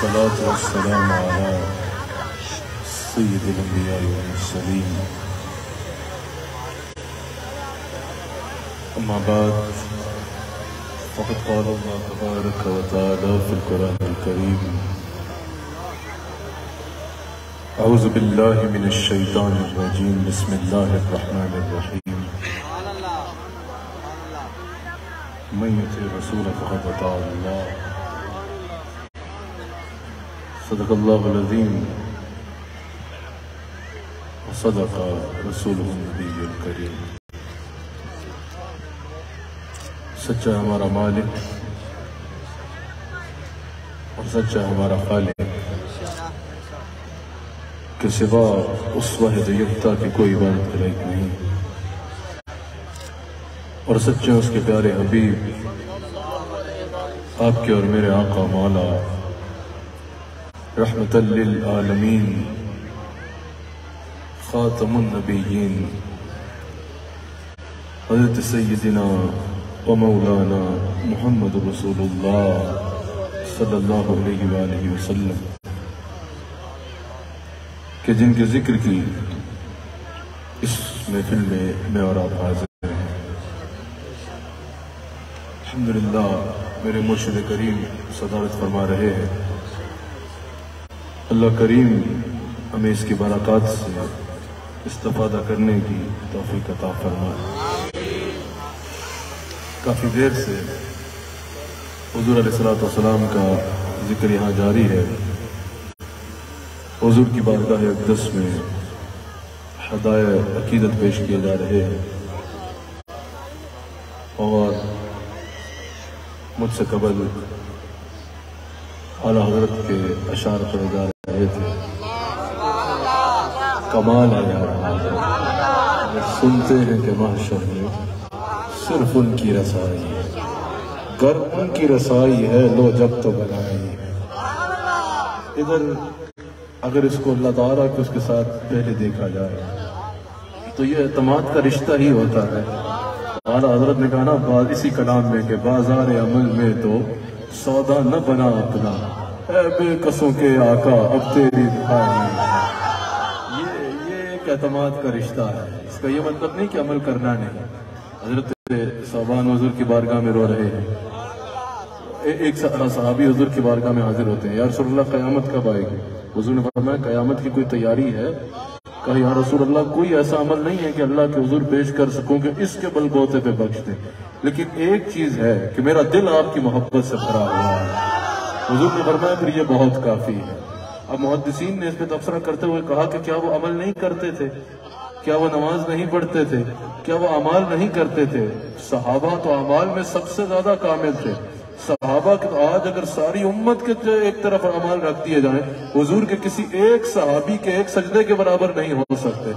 والصلاة والسلام على سيد الأنبياء والمرسلين. أما بعد فقد قال الله تبارك وتعالى في القرآن الكريم أعوذ بالله من الشيطان الرجيم. بسم الله الرحمن الرحيم. من يطع الرسول فقد أطاع الله. صدق الله العظيم. وصدق رسوله النبي الكريم. سچا ہمارا مالک اور سچا ہمارا خالق. کہ سوا اس واحد یکتا کی کوئی عبادت کے لائق نہیں. اور سچے اس کے پیارے حبیب، آپ کے اور میرے آقا مولا رحمت للعالمین، خاتم النبیین۔ حضرت سیدنا و مولانا محمد رسول اللہ صلی اللہ علیہ وآلہ وسلم، کہ جن کے ذکر کی اس محفل میں میں اور آپ حاضر ہیں۔ الحمدللہ، میرے مرشد کریم صدارت فرما رہے ہیں۔ اللہ کریم ہمیں اس کی برکات سے استفادہ کرنے کی توفیق عطا فرمائے۔ کافی دیر سے حضور علیہ السلام کا ذکر یہاں جاری ہے۔ حضور کی بارگاہ اقدس میں ہدایہ عقیدت پیش کیے جا رہے ہیں۔ اور مجھ سے قبل اعلیٰ حضرت کے اشعار پڑے جا رہے رہے تھے۔ کمال ہے یار۔ سنتے ہیں کہ محشر میں صرف ان کی رسائی ہے۔ گر ان کی رسائی ہے، لو جب تو بنائی ہے۔ ادھر اگر اس کو اللہ تعالیٰ کے اس کے ساتھ پہلے دیکھا جائے، تو یہ اعتماد کا رشتہ ہی ہوتا ہے۔ اعلیٰ حضرت نے کہا نا اسی کلام میں کہ بازار عمل میں تو سودا نہ بنا اپنا۔ اے بے قصوں کے آقا، اب تیری یہ یہ ایک اعتماد کا رشتہ ہے۔ اس کا یہ مطلب نہیں کہ عمل کرنا نہیں۔ حضرت صحابان حضور کی بارگاہ میں رو رہے ہیں۔ ایک ہاں، صحابی حضور کی بارگاہ میں حاضر ہوتے ہیں۔ یا رسول اللہ، قیامت کب آئے گی؟ حضور نے فرمایا، قیامت کی کوئی تیاری ہے؟ کہا، یا رسول اللہ، کوئی ایسا عمل نہیں ہے کہ اللہ کے حضور پیش کر سکوں کہ اس کے بل بوتے پہ بخش دیں لیکن ایک چیز ہے کہ میرا دل آپ کی محبت سے بھرا ہوا ہے۔ حضور نے فرمایا پھر یہ بہت کافی ہے۔ اب محدثین نے اس پہ تبصرہ کرتے ہوئے کہا کہ کیا وہ عمل نہیں کرتے تھے؟ کیا وہ نماز نہیں پڑھتے تھے؟ کیا وہ عمال نہیں کرتے تھے؟ صحابہ تو عمال میں سب سے زیادہ کامل تھے۔ صحابہ کے آج اگر ساری امت کے ایک طرف عمال رکھ دیے جائیں، حضور کے کسی ایک صحابی کے ایک سجدے کے برابر نہیں ہو سکتے۔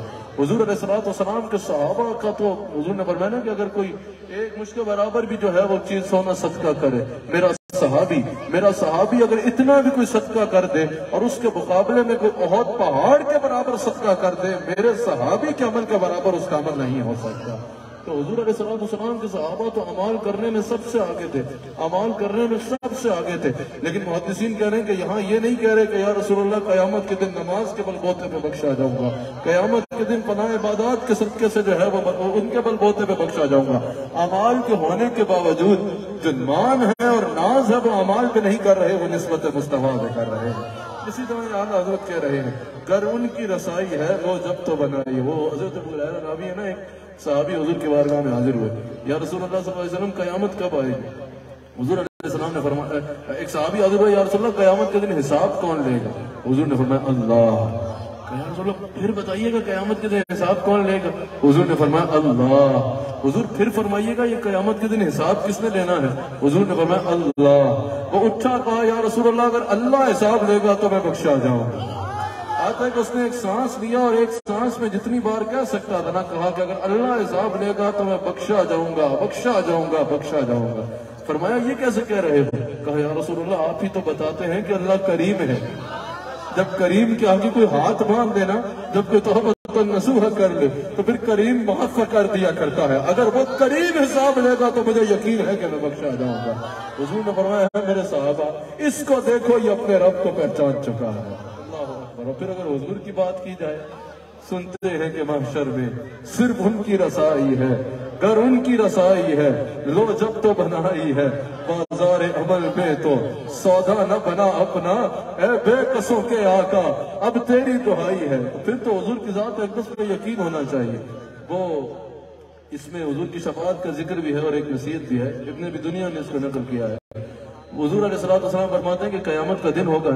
حضور علیہ السلام والسلام کے صحابہ کا تو حضور نے فرمایا کہ اگر کوئی ایک مجھ برابر بھی جو ہے وہ چیز سونا صدقہ کرے۔ میرا صحابی، میرا صحابی اگر اتنا بھی کوئی صدقہ کر دے اور اس کے مقابلے میں کوئی بہت پہاڑ کے برابر صدقہ کر دے، میرے صحابی کے عمل کے برابر اس کا عمل نہیں ہو سکتا۔ تو حضور علیہ السلام کے صحابہ تو عمال کرنے میں سب سے آگے تھے عمال کرنے میں سب سے آگے تھے۔ لیکن محدثین کہہ رہے ہیں کہ یہاں یہ نہیں کہہ رہے کہ یا رسول اللہ، قیامت کے دن نماز کے بل بوتے پہ بخشا جاؤں گا۔ قیامت کے دن پناہ عبادات کے صدقے سے جو ہے وہ ان کے بل بوتے پہ بخشا جاؤں گا۔ عمال کے ہونے کے باوجود جو مان ہے اور ناز ہے وہ عمال پہ نہیں کر رہے، وہ نسبت مصطفیٰ پہ کر رہے ہیں۔ اسی طرح یہاں حضرت کہہ رہے ہیں، گر ان کی رسائی ہے، وہ جب تو بنائی، وہ حضرت ابو ہے نا ایک صحابی حضور کی بارگاہ میں حاضر ہوئے۔ یا رسول اللہ صلی اللہ علیہ وسلم، قیامت کب آئے گی؟ حضور علیہ السلام نے فرمایا، ایک صحابی حاضر ہوئے یا رسول اللہ، قیامت کے دن حساب کون لے گا؟ حضور نے فرمایا، اللہ۔ یا رسول اللہ، پھر بتائیے گا قیامت کے دن حساب کون لے گا؟ حضور نے فرمایا، اللہ۔ حضور پھر فرمائیے گا، یہ قیامت کے دن حساب کس نے لینا ہے؟ حضور نے فرمایا، اللہ۔ وہ اٹھا، کہا، یا رسول اللہ، اگر اللہ حساب لے گا تو میں بخشا جاؤں۔ گا آتا ہے کہ اس نے ایک سانس لیا اور ایک سانس میں جتنی بار کہہ سکتا تھا نا، کہا کہ اگر اللہ حساب لے گا تو میں بخشا جاؤں گا، بخشا جاؤں گا، بخشا جاؤں گا۔ فرمایا، یہ کیسے کہہ رہے ہو؟ کہا، یا رسول اللہ، آپ ہی تو بتاتے ہیں کہ اللہ کریم ہے۔ جب کریم کے آگے کوئی ہاتھ باندھ دینا جب کوئی توبہ تو نسوح کر لے، تو پھر کریم معاف کر دیا کرتا ہے۔ اگر وہ کریم حساب لے گا تو مجھے یقین ہے کہ میں بخشا جاؤں گا۔ حضور نے فرمایا ہے میرے صحابہ، اس کو دیکھو، یہ اپنے رب کو پہچان چکا ہے۔ اور پھر اگر حضور کی بات کی جائے، سنتے ہیں کہ محشر میں صرف ان کی رسائی ہے، گر ان کی رسائی ہے، لو جب تو بنائی ہے۔ بازار عمل میں تو سودا نہ بنا اپنا۔ اے بے قصوں کے آقا، اب تیری دہائی ہے۔ پھر تو حضور کی ذات اقدس پہ یقین ہونا چاہیے۔ وہ اس میں حضور کی شفاعت کا ذکر بھی ہے اور ایک نصیحت بھی ہے۔ ابن بھی دنیا نے اس کو نقل کیا ہے۔ حضور علیہ السلام السلام فرماتے ہیں کہ قیامت کا دن ہوگا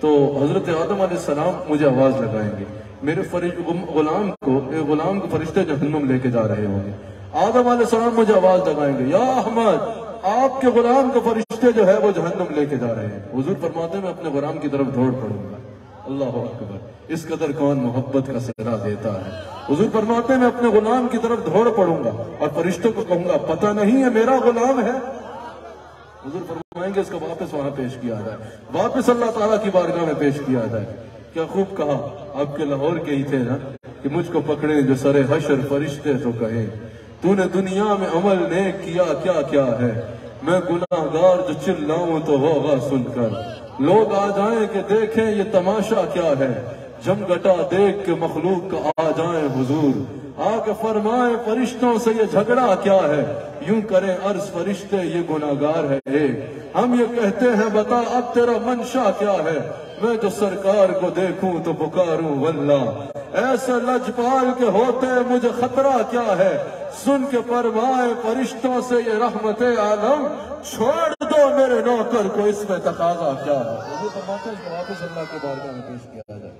تو حضرت آدم علیہ السلام مجھے آواز لگائیں گے۔ میرے غلام کو غلام کو فرشتے جہنم لے کے جا رہے ہوں گے۔ آدم علیہ السلام مجھے آواز لگائیں گے۔ یا احمد، آپ کے غلام کو فرشتے جو ہے وہ جہنم لے کے جا رہے ہیں۔ حضور فرماتے ہیں، میں اپنے غلام کی طرف دوڑ پڑوں گا۔ اللہ اکبر، اس قدر کون محبت کا سہرا دیتا ہے۔ حضور فرماتے ہیں، میں اپنے غلام کی طرف دوڑ پڑوں گا اور فرشتوں کو کہوں گا، پتہ نہیں ہے میرا غلام ہے۔ حضور فرمائیں گے، اس کو واپس وہاں پیش کیا جائے۔ واپس اللہ تعالیٰ کی بارگاہ میں پیش کیا جائے۔ کیا خوب کہا آپ کے لاہور کے ہی تھے نا، کہ مجھ کو پکڑے جو سر حشر فرشتے تو کہیں۔ تو نے دنیا میں عمل نیک کیا کیا کیا ہے۔ میں گناہ گار جو چلاؤں تو ہوگا سن کر۔ لوگ آ جائیں کہ دیکھیں یہ تماشا کیا ہے۔ جم گٹا دیکھ کے مخلوق کا آ جائیں حضور۔ آ کے فرمائیں فرشتوں سے یہ جھگڑا کیا ہے؟ یوں کریں عرض فرشتے، یہ گناہگار ہے ایک۔ ہم یہ کہتے ہیں، بتا اب تیرا منشا کیا ہے؟ میں جو سرکار کو دیکھوں تو پکاروں، واللہ۔ ایسے لجپال کے ہوتے مجھے خطرہ کیا ہے؟ سن کے فرمائے فرشتوں سے یہ رحمت عالم، چھوڑ دو میرے نوکر کو اس میں تقاضا کیا ہے۔ واپس اللہ کے بارگاہ میں پیش کیا جائے۔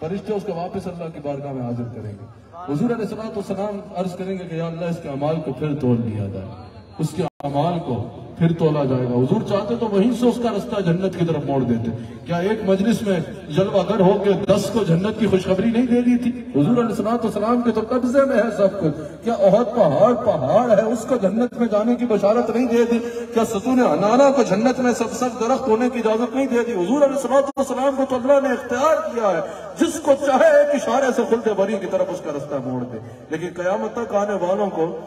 فرشتے اس کو واپس اللہ کی بارگاہ میں حاضر کریں گے۔ حضور علیہ السلام سلام عرض کریں گے کہ یا اللہ اس کے عمال کو پھر توڑ دیا جائے۔ اس کے عمال کو پھر تولا جائے گا۔ حضور چاہتے تو وہیں سے اس کا رستہ جنت کی طرف موڑ دیتے۔ کیا ایک مجلس میں جلوہ گر ہو کے دس کو جنت کی خوشخبری نہیں دے دی تھی؟ حضور علیہ السلام کے تو قبضے میں ہے سب کچھ۔ کیا اہد پہاڑ پہاڑ ہے؟ اس کو جنت میں جانے کی بشارت نہیں دے دی۔ کیا ستون انانا کو جنت میں سب سب درخت ہونے کی اجازت نہیں دے دی؟ حضور علیہ السلام کو تو اللہ نے اختیار کیا ہے۔ جس کو چاہے ایک اشارے سے خلد بری کی طرف اس کا رستہ موڑ دے۔ لیکن قیامت تک آنے والوں کو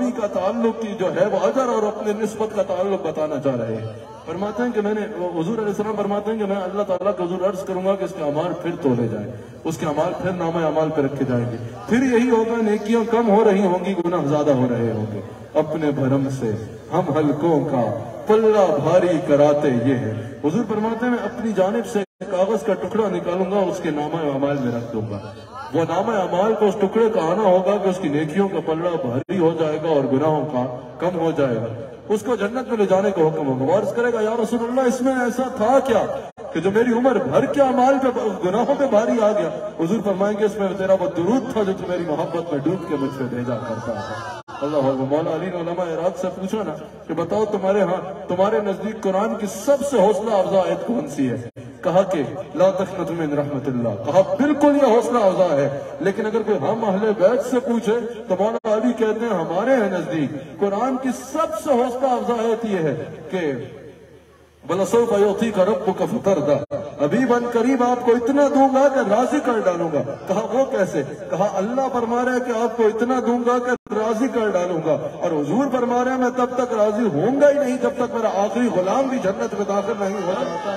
غلامی کا تعلق کی جو ہے وہ اجر اور اپنے نسبت کا تعلق بتانا چاہ رہے ہیں۔ فرماتے ہیں کہ میں نے، حضور علیہ السلام فرماتے ہیں کہ میں اللہ تعالیٰ کو حضور عرض کروں گا کہ اس کے عمال پھر تولے جائیں۔ اس کے عمال پھر نام عمال پہ رکھے جائیں گے۔ پھر یہی ہوگا، نیکیاں کم ہو رہی ہوں گی، گناہ زیادہ ہو رہے ہوں گے۔ اپنے بھرم سے ہم حلقوں کا پلہ بھاری کراتے یہ ہے حضور فرماتے ہیں، میں اپنی جانب سے کاغذ کا ٹکڑا نکالوں گا، اس کے نامہ عمال میں رکھ دوں گا۔ وہ نام اعمال کو اس ٹکڑے کا آنا ہوگا کہ اس کی نیکیوں کا پلڑا بھاری ہو جائے گا اور گناہوں کا کم ہو جائے گا۔ اس کو جنت میں لے جانے کا حکم ہوگا۔ وارث کرے گا، یا رسول اللہ، اس میں ایسا تھا کیا کہ جو میری عمر بھر کے اعمال پہ گناہوں پہ بھاری آ گیا؟ حضور فرمائیں گے، اس میں تیرا وہ درود تھا جو میری محبت میں ڈوب کے مجھ پہ بھیجا کرتا تھا۔ اللہ مولا علی نے علماء اراد سے پوچھا نا کہ بتاؤ تمہارے ہاں تمہارے نزدیک قرآن کی سب سے حوصلہ افزا آیت کون سی ہے؟ کہا کہ لا تخنت من رحمت اللہ۔ کہا بالکل یہ حوصلہ افزا ہے۔ لیکن اگر کوئی ہم اہل بیت سے پوچھے تو مولا علی کہتے ہیں ہمارے ہیں نزدیک۔ قرآن کی سب سے حوصلہ افزا آیت یہ ہے کہ بلسوف ایوتی کا رب کا ابھی بن قریب آپ کو اتنا دوں گا کہ راضی کر ڈالوں گا. کہا وہ کیسے؟ کہا اللہ فرما رہے کہ آپ کو اتنا دوں گا کہ راضی کر ڈالوں گا. اور حضور فرما رہا ہے میں تب تک راضی ہوں گا ہی نہیں جب تک میرا آخری غلام بھی جنت میں داخل نہیں ہو جاتا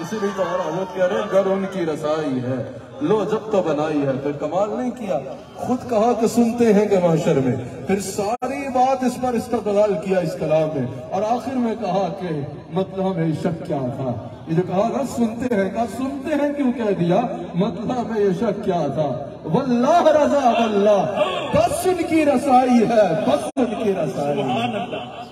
اسی لیے تو ہر حضرت کہہ رہے ہیں گر ان کی رسائی ہے۔ لو جب تو بنائی ہے، پھر کمال نہیں کیا۔ خود کہا کہ سنتے ہیں کہ معاشر میں۔ پھر ساری بات اس پر استقلال کیا اس کلام میں۔ اور آخر میں کہا کہ مطلب ہے شک کیا تھا؟ یہ جو کہا نا سنتے ہیں۔ کہا، سنتے ہیں کیوں کہہ دیا؟ مطلب ہے یہ شک کیا تھا؟ واللہ رضا، واللہ۔ بس ان کی رسائی ہے، بس ان کی رسائی۔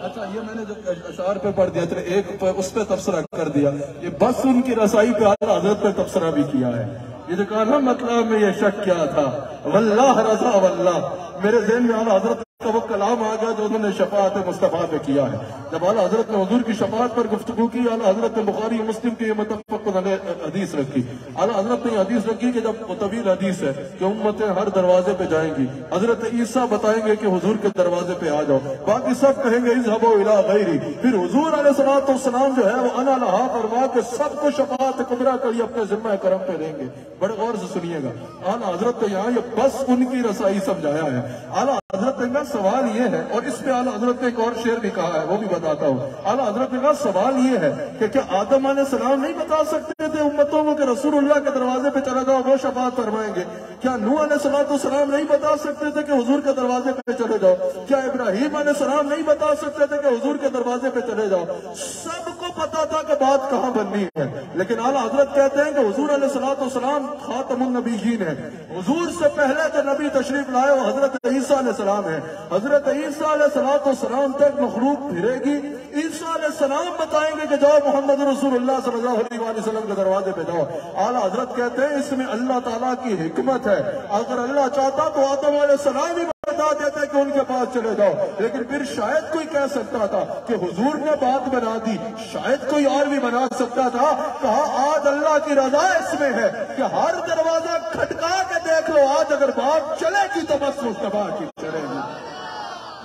اچھا یہ میں نے جو اشعار پہ پڑھ دیا ایک اس پہ تبصرہ کر دیا۔ یہ بس ان کی رسائی پہ حضرت پہ تبصرہ بھی کیا ہے۔ یہ جو کہا نا مطلب میں یہ شک کیا تھا۔ واللہ رضا واللہ، میرے ذہن میں حضرت کا وہ کلام آ گیا جو انہوں نے شفاعت مصطفیٰ پہ کیا ہے۔ جب اعلیٰ حضرت نے حضور کی شفاعت پر گفتگو کی، اعلیٰ حضرت نے بخاری مسلم کی متفق نے حدیث رکھی۔ اعلیٰ حضرت نے یہ حدیث رکھی کہ جب طویل حدیث ہے کہ امتیں ہر دروازے پہ جائیں گی، حضرت عیسیٰ بتائیں گے کہ حضور کے دروازے پہ آ جاؤ۔ باقی سب کہیں گے، اذهبوا الى غیری۔ پھر حضور علیہ الصلوۃ والسلام جو ہے، وہ انا لہا فرما کے سب کو شفاعت کبریٰ کر یہ اپنے ذمہ کرم پہ دیں گے۔ بڑے غور سے سنیے گا۔ اعلیٰ حضرت نے یہاں یہ بس ان کی رسائی سمجھایا ہے۔ اعلیٰ حضرت نے سوال یہ ہے، اور اس پہ اعلیٰ حضرت نے ایک اور شعر بھی کہا ہے، وہ بھی بتاتا ہوں۔ اعلیٰ حضرت نے کہا، سوال یہ ہے کہ کیا آدم علیہ السلام نہیں بتا سکتے تھے امتوں کو کہ رسول اللہ کے دروازے پہ چلا جاؤ، وہ شفاعت فرمائیں گے؟ کیا نوح علیہ السلام السلام نہیں بتا سکتے تھے کہ حضور کے دروازے پہ چلے جاؤ؟ کیا ابراہیم علیہ السلام نہیں بتا سکتے تھے کہ حضور کے دروازے پہ چلے جاؤ؟ سب کو پتا تھا کہ بات کہاں بننی ہے، لیکن اعلیٰ حضرت کہتے ہیں کہ حضور علیہ السلام السلام خاتم النبیین ہے۔ حضور سے پہلے جو نبی تشریف لائے وہ حضرت عیسیٰ علیہ السلام ہے۔ حضرت عیسیٰ علیہ السلام السلام تک مخلوق پھرے گی۔ عیسیٰ علیہ السلام بتائیں گے کہ جاؤ محمد رسول اللہ صلی اللہ علیہ وآلہ وسلم کے دروازے پہ جاؤ۔ اعلیٰ حضرت کہتے ہیں اس میں اللہ تعالیٰ کی حکمت ہے۔ ہے۔ اگر اللہ چاہتا تو آدم علیہ السلام ہی بتا دیتے کہ ان کے پاس چلے جاؤ۔ لیکن پھر شاید کوئی کہہ سکتا تھا کہ حضور نے بات بنا دی۔ شاید کوئی اور بھی بنا سکتا تھا۔ کہا، آج اللہ کی رضا اس میں ہے کہ ہر دروازہ کھٹکا کے دیکھ لو۔ آج اگر بات چلے گی تو بس مصطفیٰ کی چلے گی۔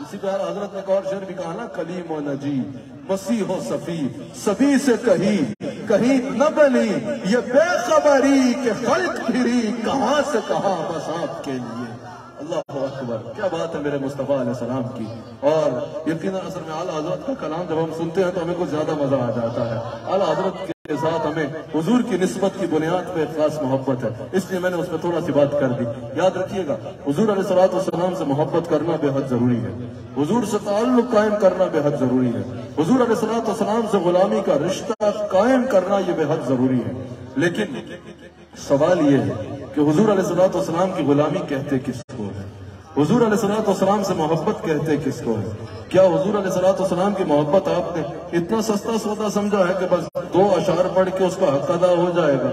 اسی طرح حضرت نے ایک اور شعر بھی کہا، نا کلیم و نجی مسیح و صفی سبھی سے کہی کہیں نہ بنی، یہ بے خبری کہ خلق پھری، کہاں سے کہاں بس آپ کے لیے. اللہ اکبر، کیا بات ہے میرے مصطفیٰ علیہ السلام کی؟ اور یقیناً اصل میں اعلیٰ حضرت کا کلام جب ہم سنتے ہیں تو ہمیں کچھ زیادہ مزہ آ جاتا ہے۔ اعلیٰ حضرت کے ساتھ ہمیں حضور کی نسبت کی بنیاد پہ خاص محبت ہے۔ اس لیے میں نے اس پہ تھوڑا سی بات کر دی۔ یاد رکھیے گا، حضور علیہ السلام والسلام سے محبت کرنا بے حد ضروری ہے۔ حضور سے تعلق قائم کرنا بے حد ضروری ہے۔ حضور علیہ السلام والسلام سے غلامی کا رشتہ قائم کرنا یہ بے حد ضروری ہے۔ لیکن سوال یہ ہے کہ حضور علیہ السلام والسلام کی غلامی کہتے کس کو ہے؟ حضور علیہ السلام والسلام سے محبت کہتے کس کو ہے؟ کیا حضور علیہ السلام والسلام کی محبت آپ نے اتنا سستا سودا سمجھا ہے کہ بس دو اشعار پڑھ کے اس کا حق ادا ہو جائے گا؟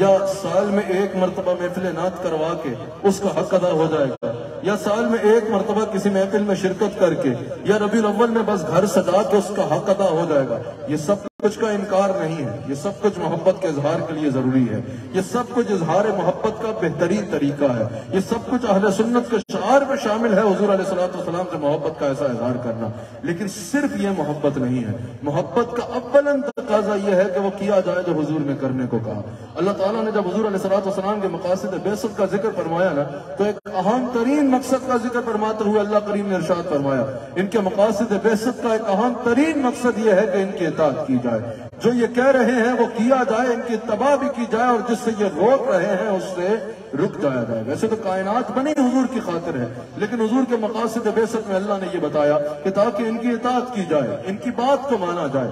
یا سال میں ایک مرتبہ محفل نعت کروا کے اس کا حق ادا ہو جائے گا؟ یا سال میں ایک مرتبہ کسی محفل میں شرکت کر کے یا ربی الاول میں بس گھر سجا کے اس کا حق ادا ہو جائے گا؟ یہ سب کچھ کا انکار نہیں ہے۔ یہ سب کچھ محبت کے اظہار کے لیے ضروری ہے۔ یہ سب کچھ اظہار محبت کا بہترین طریقہ ہے۔ یہ سب کچھ اہل سنت کے شعار میں شامل ہے حضور علیہ السلام والسلام سے محبت کا ایسا اظہار کرنا۔ لیکن صرف یہ محبت نہیں ہے۔ محبت کا اولن تقاضا یہ ہے کہ وہ کیا جائے جو حضور نے کرنے کو کہا۔ اللہ تعالیٰ نے جب حضور علیہ السلام والسلام کے مقاصد بیست کا ذکر فرمایا نا، تو ایک اہم ترین مقصد کا ذکر فرماتے ہوئے اللہ کریم نے ارشاد فرمایا۔ ان کے مقاصد بیست کا ایک اہم ترین مقصد یہ ہے کہ ان کی اطاعت کی جائے۔ جو یہ کہہ رہے ہیں وہ کیا جائے، ان کی تباہ بھی کی جائے اور جس سے یہ روک رہے ہیں اس سے رک جایا جائے۔ ویسے تو کائنات بنی حضور کی خاطر ہے، لیکن حضور کے مقاصد بیست میں اللہ نے یہ بتایا کہ تاکہ ان کی اطاعت کی جائے، ان کی بات کو مانا جائے۔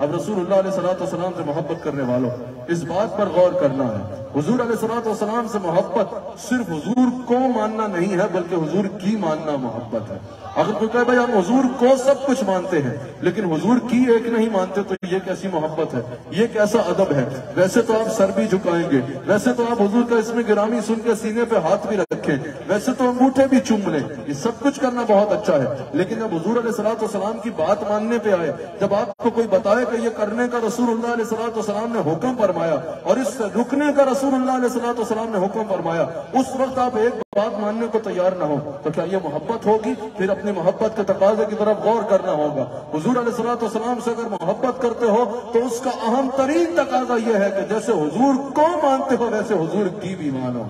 اب رسول اللہ علیہ صلاح سے محبت کرنے والوں، اس بات پر غور کرنا ہے۔ حضور علیہ صلاح والسلام سے محبت صرف حضور کو ماننا نہیں ہے، بلکہ حضور کی ماننا محبت ہے۔ اگر کوئی کہے، بھائی ہم حضور کو سب کچھ مانتے ہیں، لیکن حضور کی ایک نہیں مانتے تو یہ کیسی محبت ہے؟ یہ کیسا ادب ہے؟ ویسے تو آپ سر بھی جھکائیں گے، ویسے تو آپ حضور کا اس میں گرامی سن کے سینے پہ ہاتھ بھی رکھیں، ویسے تو انگوٹھے بھی چوم لیں۔ یہ سب کچھ کرنا بہت اچھا ہے، لیکن جب حضور علیہ صلاح والسلام کی بات ماننے پہ آئے، جب آپ کو کوئی بتائے کہ یہ کرنے کا رسول اللہ علیہ صلاح والسلام نے حکم فرمایا اور اس سے رکنے کا رسول اللہ علیہ السلام نے حکم فرمایا، اس وقت آپ ایک بات ماننے کو تیار نہ ہو تو کیا یہ محبت ہوگی؟ پھر اپنی محبت کے تقاضے کی طرف غور کرنا ہوگا۔ حضور علیہ السلام والسلام سے اگر محبت کرتے ہو، تو اس کا اہم ترین تقاضا یہ ہے کہ جیسے حضور کو مانتے ہو، ویسے حضور کی بھی مانو۔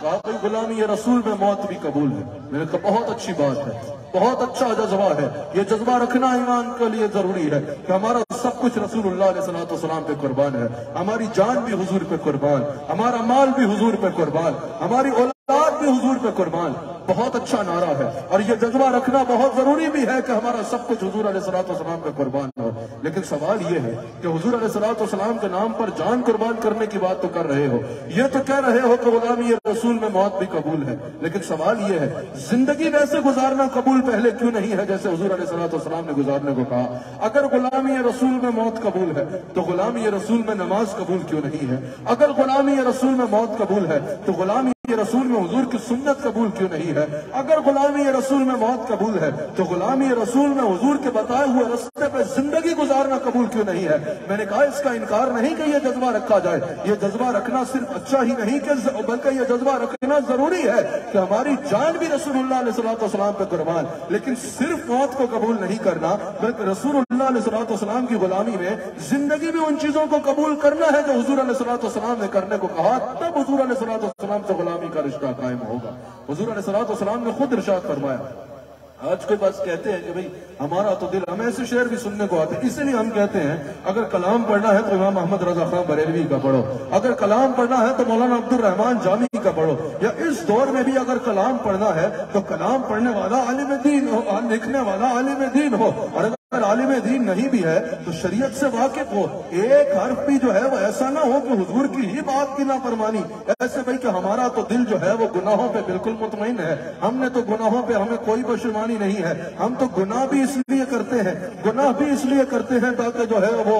کہا، بھائی غلامی یہ رسول میں موت بھی قبول ہے. میں نے کہا، بہت اچھی بات ہے، بہت اچھا جذبہ ہے، یہ جذبہ رکھنا ایمان کے لیے ضروری ہے کہ ہمارا سب کچھ رسول اللہ علیہ صلاحت والسلام پہ قربان ہے، ہماری جان بھی حضور پہ قربان، ہمارا مال بھی حضور پہ قربان، ہماری اولاد بھی حضور پہ قربان، بہت اچھا نعرہ ہے۔ اور یہ جذبہ رکھنا بہت ضروری بھی ہے کہ ہمارا سب کچھ حضور علیہ صلاح والسلام پہ قربان ہو۔ لیکن سوال یہ ہے کہ حضور علیہ صلاح والسلام کے نام پر جان قربان کرنے کی بات تو کر رہے ہو۔ یہ تو کہہ رہے ہو کہ غلامی رسول میں موت بھی قبول ہے۔ لیکن سوال یہ ہے، زندگی ویسے گزارنا قبول پہلے کیوں نہیں ہے؟ جیسے حضور علیہ صلاح والسلام نے گزارنے کو کہا، اگر غلامی رسول میں موت قبول ہے، تو غلامی رسول میں نماز قبول کیوں نہیں ہے؟ اگر غلامی رسول میں موت قبول ہے، تو غلامی رسول میں حضور کی سنت قبول کیوں نہیں ہے؟ اگر غلامی رسول میں موت قبول ہے، تو غلامی رسول میں حضور کے بتائے ہوئے رستے پہ زندگی گزارنا قبول کیوں نہیں ہے؟ میں نے کہا اس کا انکار نہیں کہ یہ جذبہ رکھا جائے۔ یہ جذبہ رکھنا صرف اچھا ہی نہیں کہ بلکہ یہ جذبہ رکھنا ضروری ہے کہ ہماری جان بھی رسول اللہ علیہ السلام پہ قربان۔ لیکن صرف موت کو قبول نہیں کرنا، بلکہ رسول اللہ علیہ السلام کی غلامی میں زندگی بھی ان چیزوں کو قبول کرنا ہے جو حضور علیہ السلام نے کرنے کو کہا۔ تب حضور علیہ السلام سے غلامی کا رشتہ قائم ہوگا۔ حضور علیہ السلام نے خود ارشاد فرمایا۔ آج کوئی بس کہتے ہیں کہ بھئی ہمارا تو دل ہم ایسے شعر بھی سننے کو آتے ہیں۔ اسی لیے ہم کہتے ہیں، اگر کلام پڑھنا ہے تو امام محمد رضا خان بریلوی کا پڑھو۔ اگر کلام پڑھنا ہے تو مولانا عبد الرحمان جامی کا پڑھو۔ یا اس دور میں بھی اگر کلام پڑھنا ہے تو کلام پڑھنے والا عالم دین ہو لکھنے والا عالم دین ہو۔ اور اگر اگر عالم دین نہیں بھی ہے تو شریعت سے واقف ہو۔ ایک حرف بھی جو ہے وہ ایسا نہ ہو کہ حضور کی ہی بات کی نہ فرمانی ایسے بھائی کہ ہمارا تو دل جو ہے وہ گناہوں پہ بالکل مطمئن ہے۔ ہم نے تو گناہوں پہ ہمیں کوئی بشمانی نہیں ہے۔ ہم تو گناہ بھی اس لیے کرتے ہیں۔ گناہ بھی اس لیے کرتے ہیں تاکہ جو ہے وہ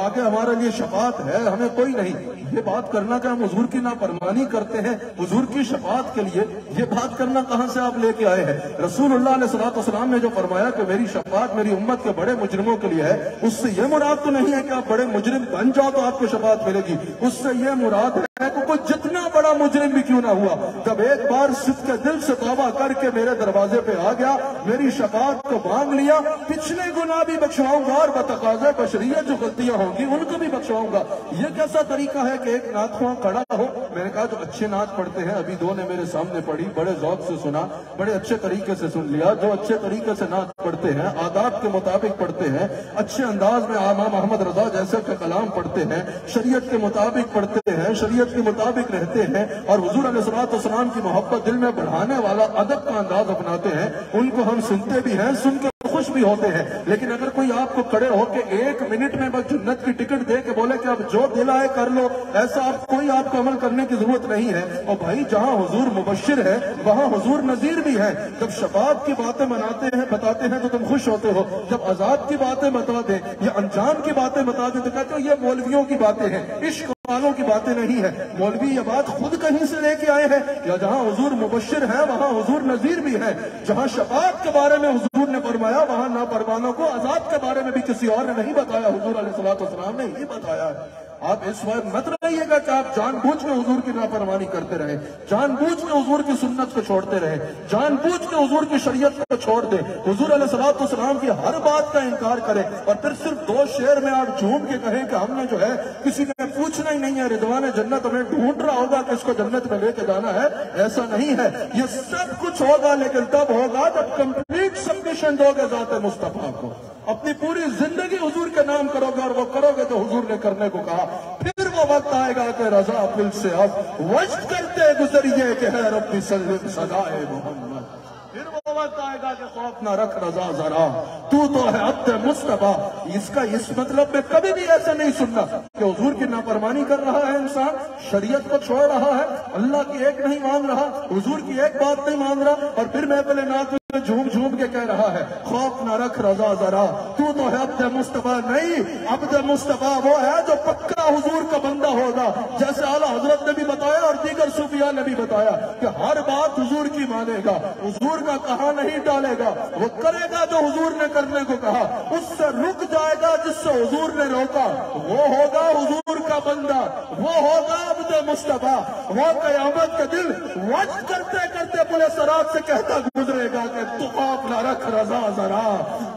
آگے ہمارے لیے شفاعت ہے، ہمیں کوئی نہیں۔ یہ بات کرنا کہ ہم حضور کی نافرمانی کرتے ہیں حضور کی شفاعت کے لیے، یہ بات کرنا کہاں سے آپ لے کے آئے ہیں؟ رسول اللہ علیہ السلام نے جو فرمایا کہ میری شفاعت میری امت کے بڑے مجرموں کے لیے ہے، اس سے یہ مراد تو نہیں ہے کہ آپ بڑے مجرم بن جاؤ تو آپ کو شفاعت ملے گی۔ اس سے یہ مراد ہے کہ کوئی جتنا بڑا مجرم بھی کیوں نہ ہوا؟ جب ایک بار صد کے دل سے توبہ کر کے میرے دروازے پہ آ گیا، میری شفاعت کو مانگ لیا، پچھلے گناہ بھی بخشواؤں گا اور بتقاض بشریت جو غلطیاں ہوں گی، ان کو بھی بخشواؤں گا۔ یہ کیسا طریقہ ہے کہ ایک نعت خواہ کھڑا ہو؟ میں نے کہا جو اچھے نعت پڑھتے ہیں، ابھی دو نے میرے سامنے پڑھی، بڑے ذوق سے سنا، بڑے اچھے طریقے سے سن لیا۔ جو اچھے طریقے سے نعت پڑھتے ہیں، آداب کے مطابق پڑھتے ہیں، اچھے انداز میں آما محمد رضا جیسے کلام پڑھتے ہیں، شریعت کے مطابق پڑھتے ہیں، شریعت کے مطابق رہتے ہیں اور حضور علیہ السلام کی محبت دل میں بڑھانے والا ادب کا انداز اپناتے ہیں، ان کو ہم سنتے بھی ہیں، سن کے خوش بھی ہوتے ہیں۔ لیکن اگر آپ کو کڑے ہو کے ایک منٹ میں بس جنت کی ٹکٹ دے کے بولے کہ اب جو دل آئے کر لو، ایسا آپ کوئی آپ کو عمل کرنے کی ضرورت نہیں ہے۔ اور بھائی، جہاں حضور مبشر ہے، وہاں حضور نظیر بھی ہے۔ جب شباب کی باتیں مناتے ہیں، بتاتے ہیں تو تم خوش ہوتے ہو۔ جب عذاب کی باتیں بتا دیں یا انجام کی باتیں بتا دیں تو کہتے ہو یہ مولویوں کی باتیں ہیں۔ عشق والوں کی باتیں نہیں ہے مولوی یہ بات خود کہیں سے لے کے آئے ہیں۔ یا جہاں حضور مبشر ہے وہاں حضور نظیر بھی ہے جہاں شفاعت کے بارے میں حضور نے فرمایا، وہاں ناپروانوں کو عذاب کے بارے میں بھی کسی اور نے نہیں بتایا، حضور علیہ السلام نے یہ بتایا۔ ہے آپ اس وقت مت رہیے گا کہ آپ جان بوجھ کے حضور کی نافرمانی کرتے رہے، جان بوجھ کے حضور کی سنت کو چھوڑتے رہے، جان بوجھ کے حضور کی شریعت کو چھوڑ دے۔ حضور علیہ السلام کی ہر بات کا انکار کرے اور پھر صرف دو شعر میں آپ جھوم کے کہیں کہ ہم نے جو ہے کسی نے پوچھنا ہی نہیں ہے، رضوان جنت ہمیں ڈھونڈ رہا ہوگا کہ اس کو جنت میں لے کے جانا ہے، ایسا نہیں ہے۔ یہ سب کچھ ہوگا لیکن تب ہوگا جب کمپلیٹ سبمیشن دو گے ذات مصطفیٰ کو۔ اپنی پوری زندگی حضور کے نام کرو گے اور وہ کرو گے تو حضور نے کرنے کو کہا۔ پھر وہ وقت آئے گا کہ رضا پل سے اب وجد کرتے گزریے کہ ہے ربی سلم سزائے محمد۔ پھر وہ وقت آئے گا کہ خوف نہ رکھ رضا ذرا۔ تو تو ہے عبد مصطفیٰ۔ اس کا اس مطلب میں کبھی بھی ایسے نہیں سننا کہ حضور کی نافرمانی کر رہا ہے انسان، شریعت کو چھوڑ رہا ہے۔ اللہ کی ایک نہیں مان رہا، حضور کی ایک بات نہیں مان رہا۔ اور پھر میں پہلے نات جھوم جھوم کے کہہ رہا ہے، خوف نہ رکھ رضا ذرا، تو تو ہے عبد مصطفیٰ نہیں، عبد مصطفیٰ وہ ہے جو پکا حضور کا بندہ ہوگا. جیسے اعلیٰ حضرت نے بھی بتایا اور دیگر صوفیاء نے بھی بتایا کہ ہر بات حضور کی مانے گا، حضور کا کہا نہیں ڈالے گا، وہ کرے گا جو حضور نے کرنے کو کہا، اس سے رک جائے گا جس سے حضور نے روکا، وہ ہوگا حضور کا بندہ، وہ ہوگا عبد مصطفیٰ، وہ قیامت کے دل وجد کرتے کرتے پورے سرات سے کہتا گزرے گا کہ تو خوف نہ رکھ رضا ذرا۔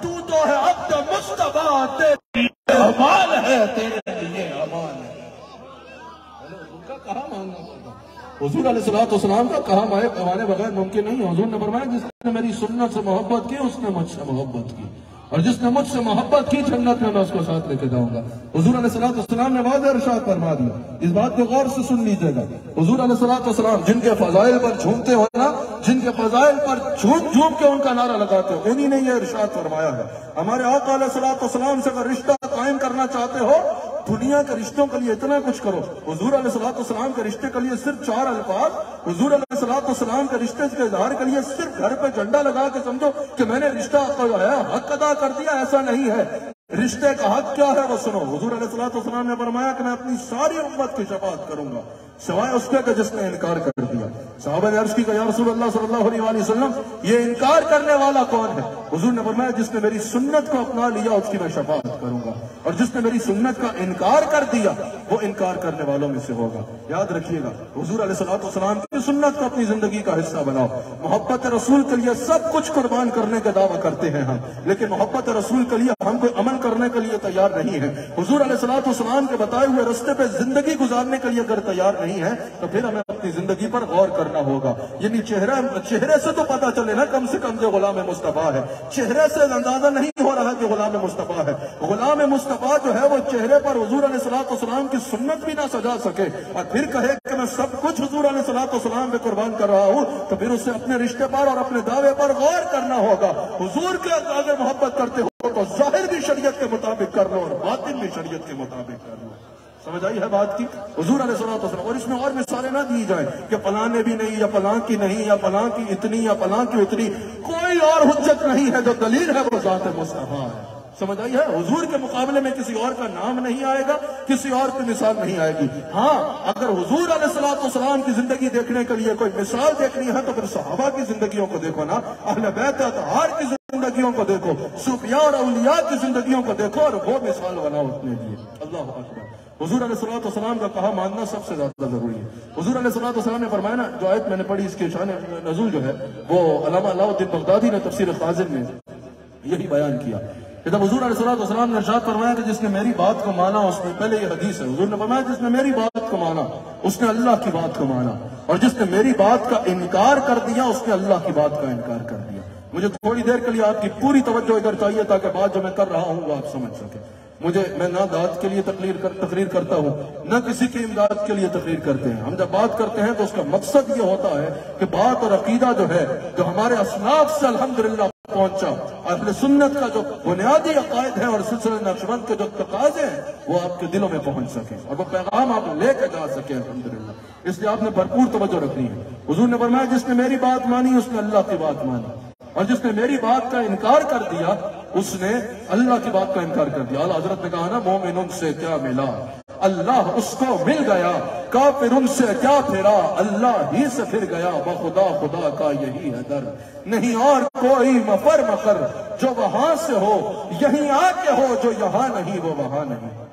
تو تو ہے عبد مصطفیٰ، تیرے امان ہے، تیرے لیے امان ہے۔ ان کا کہاں مانگا حضور علیہ السلام کا کہاں مانے بغیر ممکن نہیں حضور نے فرمایا، جس نے میری سنت سے محبت کی، اس نے مجھ سے محبت کی۔ اور جس نے مجھ سے محبت کی جنت میں میں اس کو ساتھ لے کے جاؤں گا۔ حضور علیہ السلام نے واضح ارشاد فرما دیا اس بات کو غور سے سن لیجیے گا۔ حضور علیہ السلام جن کے فضائل پر جھومتے ہو نا، جن کے فضائل پر جھوم جھوم کے ان کا نعرہ لگاتے ہو انہی نے یہ ارشاد فرمایا ہے۔ ہمارے آقا علیہ السلام سے اگر رشتہ قائم کرنا چاہتے ہو دنیا کے رشتوں کے لیے اتنا کچھ کرو۔ حضور علیہ السلام کے رشتے کے لیے صرف چار الفاظ، حضور علیہ السلام کے رشتے کے اظہار کے لیے صرف گھر پہ جھنڈا لگا کے سمجھو کہ میں نے رشتہ جو ہے حق ادا کر دیا، ایسا نہیں ہے۔ رشتے کا حق کیا ہے وہ سنو۔ حضور علیہ السلام نے فرمایا کہ میں اپنی ساری امت کی شفاعت کروں گا۔ سوائے اس کے کہ جس نے انکار کر دیا۔ صحابہ نے عرض کی کہ یا رسول اللہ صلی اللہ علیہ وآلہ وسلم، یہ انکار کرنے والا کون ہے؟ حضور نے فرمایا، جس نے میری سنت کو اپنا لیا، اس کی میں شفاعت کروں گا۔ اور جس نے میری سنت کا انکار کر دیا، وہ انکار کرنے والوں میں سے ہوگا۔ یاد رکھیے گا، حضور علیہ السلام کی سنت کو اپنی زندگی کا حصہ بناؤ۔ محبت رسول کے لیے سب کچھ قربان کرنے کا دعویٰ کرتے ہیں ہم، لیکن محبت رسول کے لیے ہم کوئی عمل کرنے کے لیے تیار نہیں ہے حضور علیہ السلام کے بتائے ہوئے رستے پہ زندگی گزارنے کے لیے اگر تیار نہیں نہیں ہے تو پھر ہمیں اپنی زندگی پر غور کرنا ہوگا۔ یعنی چہرہ، چہرے سے تو پتا چلے نا کم سے کم جو غلام مصطفیٰ ہے۔ چہرے سے اندازہ نہیں ہو رہا کہ غلام مصطفیٰ ہے۔ غلام مصطفیٰ جو ہے وہ چہرے پر حضور علیہ السلام والسلام کی سنت بھی نہ سجا سکے۔ اور پھر کہے کہ میں سب کچھ حضور علیہ السلام والسلام پہ قربان کر رہا ہوں، تو پھر اسے اپنے رشتے پر اور اپنے دعوے پر غور کرنا ہوگا۔ حضور کے اگر محبت کرتے ہو تو ظاہر بھی شریعت کے مطابق کر لو اور باطن بھی شریعت کے مطابق کر لو۔ سمجھ آئی ہے بات کی؟ حضور علیہ السلام اور اس میں اور مثالیں نہ دی جائیں کہ پلان نے بھی نہیں، یا پلان کی نہیں، یا پلان کی اتنی، یا پلان کی اتنی، کوئی اور حجت نہیں ہے جو دلیل ہے وہ ذات مصطفیٰ ہے۔ سمجھ آئی ہے؟ حضور کے مقابلے میں کسی اور کا نام نہیں آئے گا، کسی اور کی مثال نہیں آئے گی۔ ہاں اگر حضور علیہ السلام والسلام کی زندگی دیکھنے کے لیے کوئی مثال دیکھنی ہے، تو پھر صحابہ کی زندگیوں کو دیکھو نا، اہل بیت اطہار کی زندگیوں کو دیکھو، صوفیاء اور اولیاء کی زندگیوں کو دیکھو، اور وہ مثال بناؤ اپنے لیے۔ اللہ اکبر۔ حضور علیہ السلام والسلام کا کہا ماننا سب سے زیادہ ضروری ہے۔ حضور علیہ السلام والسلام نے فرمایا نا، جو آیت میں نے پڑھی، اس کے شان نزول جو ہے، وہ علامہ علاؤ الدین بغدادی نے تفسیر خازن میں یہی بیان کیا۔ کہ جب حضور علیہ السلام والسلام نے ارشاد فرمایا کہ جس نے میری بات کو مانا، اس نے پہلے یہ حدیث ہے۔ حضور نے فرمایا جس نے میری بات کو مانا، اس نے اللہ کی بات کو مانا۔ اور جس نے میری بات کا انکار کر دیا، اس نے اللہ کی بات کا انکار کر دیا۔ مجھے تھوڑی دیر کے لیے آپ کی پوری توجہ ادھر چاہیے، تاکہ بات جو میں کر رہا ہوں وہ آپ سمجھ سکیں۔ مجھے میں نہ داد کے لیے تقریر کر تقریر کرتا ہوں، نہ کسی کی امداد کے لیے تقریر کرتے ہیں۔ ہم جب بات کرتے ہیں تو اس کا مقصد یہ ہوتا ہے کہ بات اور عقیدہ جو ہے، جو ہمارے اسناف سے الحمدللہ پہنچا، اہل سنت کا جو بنیادی عقائد ہے اور سلسلہ نقشبند کے جو تقاضے ہیں، وہ آپ کے دلوں میں پہنچ سکے اور وہ پیغام آپ لے کے جا سکے الحمدللہ۔ اس لیے آپ نے بھرپور توجہ رکھنی ہے۔ حضور نے فرمایا، جس نے میری بات مانی، اس نے اللہ کی بات مانی۔ اور جس نے میری بات کا انکار کر دیا، اس نے اللہ کی بات کا انکار کر دیا۔ اللہ حضرت نے کہا نا مومن ان سے کیا ملا؟ اللہ اس کو مل گیا کافر ان سے کیا پھرا اللہ ہی سے پھر گیا۔ بخدا خدا کا یہی ہے در۔ نہیں اور کوئی مفر مفر جو وہاں سے ہو، یہیں آ کے ہو، جو یہاں نہیں، وہ وہاں نہیں۔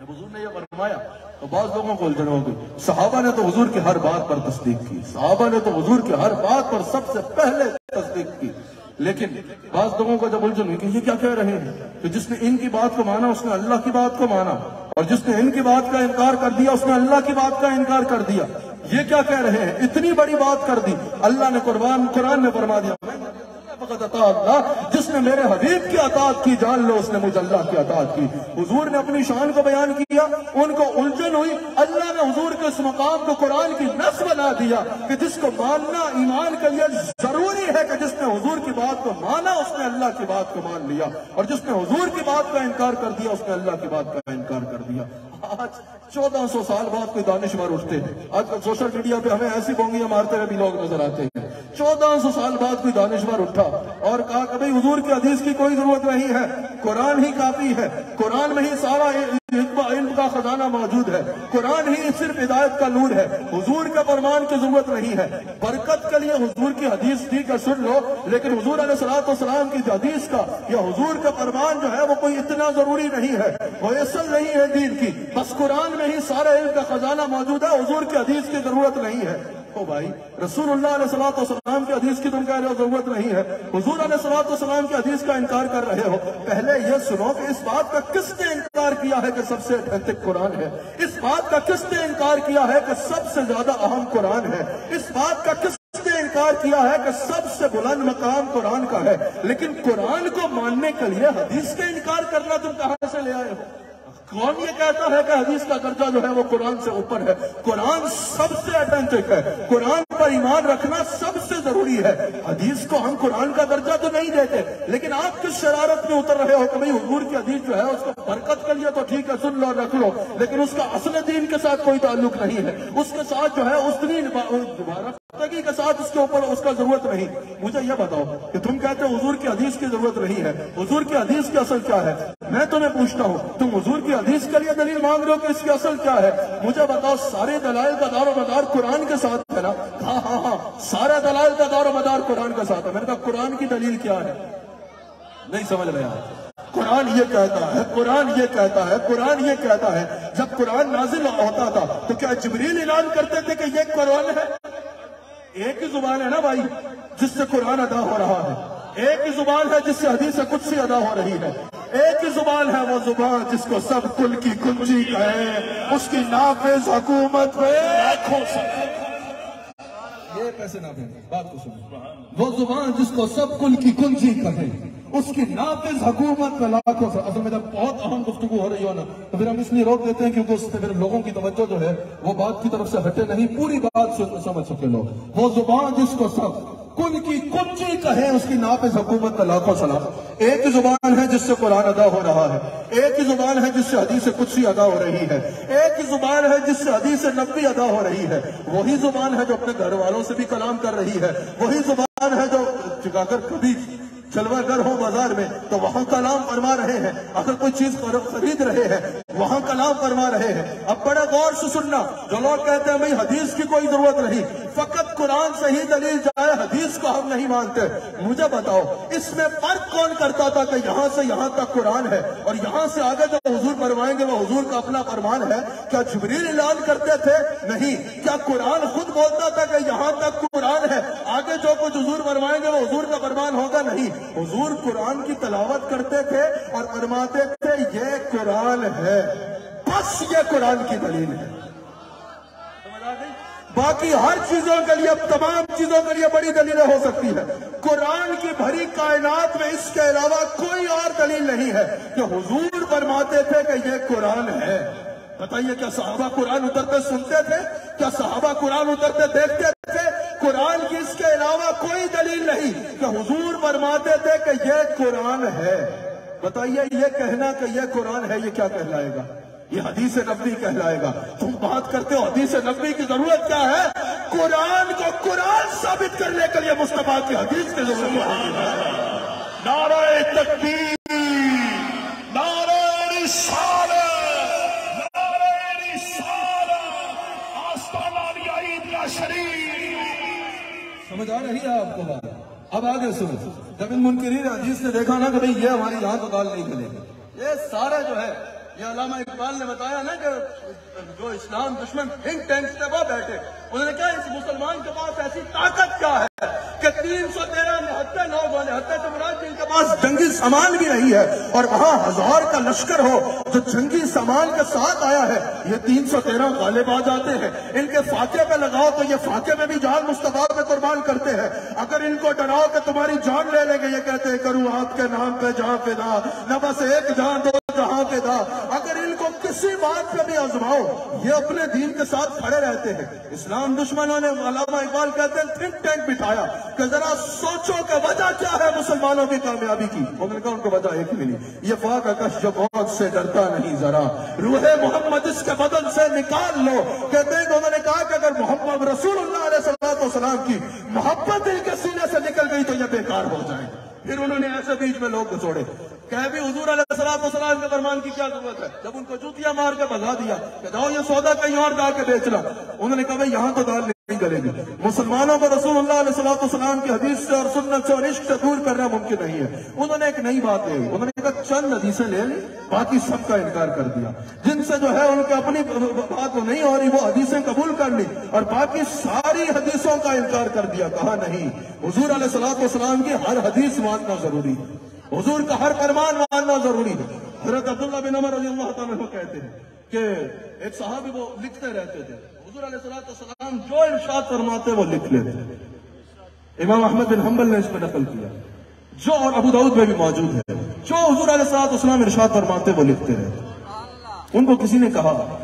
جب حضور نے یہ فرمایا، تو بعض لوگوں کو الجھن ہو گئی صحابہ نے تو حضور کی ہر بات پر تصدیق کی۔ صحابہ نے تو حضور کی ہر بات پر سب سے پہلے تصدیق کی۔ لیکن بعض لوگوں کو جب الجھن ہوئی کہ یہ کیا کہہ رہے ہیں؟ کہ جس نے ان کی بات کو مانا، اس نے اللہ کی بات کو مانا۔ اور جس نے ان کی بات کا انکار کر دیا، اس نے اللہ کی بات کا انکار کر دیا۔ یہ کیا کہہ رہے ہیں؟ اتنی بڑی بات کر دی۔ اللہ نے قربان قرآن میں فرما دیا۔ فقط عطا اللہ، جس نے میرے حبیب کی اطاعت کی، جان لو، اس نے مجھے اللہ کی اطاعت کی۔ حضور نے اپنی شان کو بیان کیا، ان کو الجھن ہوئی۔ اللہ نے حضور کے اس مقام کو قرآن کی نس بنا دیا کہ جس کو ماننا ایمان کے لیے ضروری ہے کہ جس نے حضور کی بات کو مانا، اس نے اللہ کی بات کو مان لیا۔ اور جس نے حضور کی بات کا انکار کر دیا، اس نے اللہ کی بات کا انکار کر دیا۔ آج چودہ سو سال بعد کوئی دانشور اٹھتے ہیں۔ آج کل سوشل میڈیا پہ ہمیں ایسی بونگیاں مارتے ہوئے بھی لوگ نظر آتے ہیں۔ چودہ سو سال بعد کوئی دانشور اٹھا۔ اور کہا کہ بھئی حضور کی حدیث کی کوئی ضرورت نہیں ہے، قرآن ہی کافی ہے۔ قرآن میں ہی سارا علم کا خزانہ موجود ہے۔ قرآن ہی صرف ہدایت کا نور ہے۔ حضور کا فرمان کی ضرورت نہیں ہے۔ برکت کے لیے حضور کی حدیث ٹھیک ہے سن لو، لیکن حضور علیہ السلام والسلام کی حدیث کا یا حضور کا فرمان جو ہے وہ کوئی اتنا ضروری نہیں ہے۔ وہ اصل نہیں ہے دین کی۔ بس قرآن میں ہی سارا علم کا خزانہ موجود ہے، حضور کی حدیث کی ضرورت نہیں ہے۔ او بھائی، رسول اللہ علیہ السلام والسلام کی حدیث کی تم کہہ رہے ہو ضرورت نہیں ہے۔ حضور علیہ السلام والسلام کی حدیث کا انکار کر رہے ہو۔ پہلے یہ سنو کہ اس بات کا کس نے انکار کیا ہے کہ سب سے اتھینٹک قرآن ہے۔ اس بات کا کس نے انکار کیا ہے کہ سب سے زیادہ اہم قرآن ہے۔ اس بات کا کس نے انکار کیا ہے کہ سب سے بلند مقام قرآن کا ہے۔ لیکن قرآن کو ماننے کے لیے حدیث کا انکار کرنا تم کہاں سے لے آئے ہو؟ کون یہ کہتا ہے کہ حدیث کا درجہ جو ہے وہ قرآن سے اوپر ہے؟ قرآن سب سے اٹینٹک ہے۔ قرآن پر ایمان رکھنا سب سے ضروری ہے۔ حدیث کو ہم قرآن کا درجہ تو نہیں دیتے، لیکن آپ کس شرارت میں اتر رہے ہو کہ بھئی حضور کی حدیث جو ہے اس کو برکت کے لیے تو ٹھیک ہے، سن لو، رکھ لو، لیکن اس کا اصل دین کے ساتھ کوئی تعلق نہیں ہے۔ اس کے ساتھ جو ہے اس دین دوبارہ پختگی کے ساتھ اس کے اوپر اس کا ضرورت نہیں۔ مجھے یہ بتاؤ کہ تم کہتے ہو حضور کی حدیث کی ضرورت نہیں ہے۔ حضور کی حدیث کی اصل کیا ہے؟ میں تمہیں پوچھتا ہوں، تم حضور کی حدیث کے لیے دلیل مانگ رہے ہو کہ اس کی اصل کیا ہے؟ مجھے بتاؤ، سارے دلائل کا دار و مدار قرآن کے ساتھ ہے نا؟ ہاں ہاں ہاں سارا دلائل کا دار و مدار قرآن کے ساتھ ہے۔ میں نے کہا، قرآن کی دلیل کیا ہے؟ نہیں سمجھ رہے آپ قرآن یہ کہتا ہے، قرآن یہ کہتا ہے، قرآن یہ کہتا ہے، جب قرآن نازل ہوتا تھا تو کیا جبریل اعلان کرتے تھے کہ یہ قرآن ہے؟ ایک ہی زبان ہے نا بھائی، جس سے قرآن ادا ہو رہا ہے۔ ایک ہی زبان ہے جس سے حدیث قدسی ادا ہو رہی ہے۔ ایک ہی زبان ہے وہ زبان جس کو سب کل کی کنجی کہے۔ اس کی نافذ حکومت میں یہ پیسے نہ بات کو سنو وہ زبان جس کو سب کل کی کنجی کہے۔ اس کی نافذ حکومت میں لاکھوں سے اصل میں جب بہت اہم گفتگو ہو رہی ہو نا، تو پھر ہم اس لیے روک دیتے ہیں کیونکہ اس سے پھر لوگوں کی توجہ جو ہے، وہ بات کی طرف سے ہٹے نہیں۔ پوری بات سمجھ سکے لوگ۔ وہ زبان جس کو سب کل کی کنجی کہے، اس کی نافذ حکومت میں لاکھوں سلام ایک زبان ہے جس سے قرآن ادا ہو رہا ہے۔ ایک زبان ہے جس سے حدیث قدسی ادا ہو رہی ہے۔ ایک زبان ہے جس سے حدیث نبی ادا ہو رہی ہے۔ وہی زبان ہے جو اپنے گھر والوں سے بھی کلام کر رہی ہے۔ وہی زبان ہے جو چکا کر کبھی چلوا گر ہو بازار میں، تو وہاں کلام فرما رہے ہیں۔ اگر کوئی چیز خرید رہے ہیں، وہاں کلام فرما رہے ہیں۔ اب بڑے غور سے سننا۔ جو لوگ کہتے ہیں بھئی حدیث کی کوئی ضرورت نہیں۔ فقط قرآن سے ہی دلیل جائے، حدیث کو ہم نہیں مانتے۔ مجھے بتاؤ، اس میں فرق کون کرتا تھا کہ یہاں سے یہاں تک قرآن ہے اور یہاں سے آگے جو حضور فرمائیں گے، وہ حضور کا اپنا فرمان ہے؟ کیا جبریل اعلان کرتے تھے؟ نہیں۔ کیا قرآن خود بولتا تھا کہ یہاں تک قرآن ہے؟ آگے جو کچھ حضور فرمائیں گے، وہ حضور کا فرمان ہوگا؟ نہیں۔ حضور قرآن کی تلاوت کرتے تھے اور فرماتے تھے، یہ قرآن ہے۔ بس یہ قرآن کی دلیل ہے۔ باقی ہر چیزوں کے لیے، تمام چیزوں کے لیے بڑی دلیلیں ہو سکتی ہے قرآن کی بھری کائنات میں اس کے علاوہ کوئی اور دلیل نہیں ہے کہ حضور فرماتے تھے کہ یہ قرآن ہے۔ بتائیے، کیا صحابہ قرآن اترتے سنتے تھے؟ کیا صحابہ قرآن اترتے دیکھتے تھے قرآن کی اس کے علاوہ کوئی دلیل نہیں کہ حضور فرماتے تھے کہ یہ قرآن ہے۔ بتائیے یہ کہنا کہ یہ قرآن ہے، یہ کیا کہلائے گا؟ یہ حدیث نبی کہلائے گا۔ تم بات کرتے ہو، حدیث نبی کی ضرورت کیا ہے؟ قرآن کو قرآن ثابت کرنے کے لیے مصطفیٰ کی حدیث کی ضرورت ہے۔ نعرہ تکبیر۔ سمجھ آ رہی ہے آپ کو بات؟ اب آگے سنو جب ان منکرین حدیث نے دیکھا نا کہ بھئی یہ ہماری یہاں کو دال نہیں کرے گا یہ سارا جو ہے، یہ علامہ اقبال نے بتایا نا کہ جو اسلام دشمن تھنک ٹینک سے وہ بیٹھے، انہوں نے کہا اس مسلمان کے پاس ایسی طاقت کیا ہے کہ تین سو تیرہ نہتے نو والے ہتے تمہارا پاس جنگی سامان بھی نہیں ہے اور وہاں ہزار کا لشکر ہو جو جنگی سامان کے ساتھ آیا ہے، یہ تین سو تیرہ غالب آ جاتے ہیں۔ ان کے فاقے پہ لگاؤ تو یہ فاقے میں بھی جان مستقبل پہ قربان کرتے ہیں۔ اگر ان کو ڈراؤ کہ تمہاری جان لے لیں گے، یہ کہتے ہیں، کروں آپ کے نام پہ جہاں پہ نہ بس ایک جان دو۔ جہاں پہ دا اگر ان کو کسی بات پہ بھی آزماؤ، یہ اپنے دین کے ساتھ کھڑے رہتے ہیں۔ اسلام دشمنوں نے علامہ اقبال کہتے ہیں تھنک ٹینک بٹھایا کہ ذرا سوچو کہ وجہ کیا ہے مسلمانوں کی کامیابی کی۔ انہوں نے کہا، ان کو وجہ ایک ہی ملی یہ فاق کش جو موت سے ڈرتا نہیں ذرا۔ روح محمد اس کے بدن سے نکال لو۔ کہتے ہیں کہ انہوں نے کہا کہ اگر محمد رسول اللہ علیہ الصلوۃ والسلام کی محبت دل کے سینے سے نکل گئی تو یہ بیکار ہو جائے۔ پھر انہوں نے ایسے بیچ میں لوگ چھوڑے کہ بھی حضور علیہ السلام والسلام کے فرمان کی کیا ضرورت ہے؟ جب ان کو جوتیاں مار کے بھگا دیا، کہ جاؤ یہ سودا کہیں اور جا کے بیچنا انہوں نے کہا، بھائی، یہاں تو دال نہیں کرے گی۔ مسلمانوں کو رسول اللہ علیہ السلام کی حدیث سے اور سنت سے اور عشق سے دور کرنا ممکن نہیں ہے۔ انہوں نے ایک نئی بات کہی۔ انہوں نے کہا، چند حدیثیں لے لی، باقی سب کا انکار کر دیا۔ جن سے جو ہے، ان کے اپنی بات نہیں ہو رہی، وہ حدیثیں قبول کر لی اور باقی ساری حدیثوں کا انکار کر دیا۔ کہا، نہیں، حضور علیہ السلام کی ہر حدیث ماننا ضروری ہے۔ حضور کا ہر فرمان ماننا ضروری ہے حضرت عبداللہ بن عمر رضی اللہ تعالیٰ کہتے ہیں کہ ایک صحابی وہ لکھتے رہتے تھے۔ حضور علیہ السلام جو ارشاد فرماتے وہ لکھ لیتے امام احمد بن حنبل نے اس پہ نقل کیا۔ جو اور ابو داؤد میں بھی موجود ہے جو حضور علیہ السلام ارشاد فرماتے وہ لکھتے رہتے۔ ان کو کسی نے کہا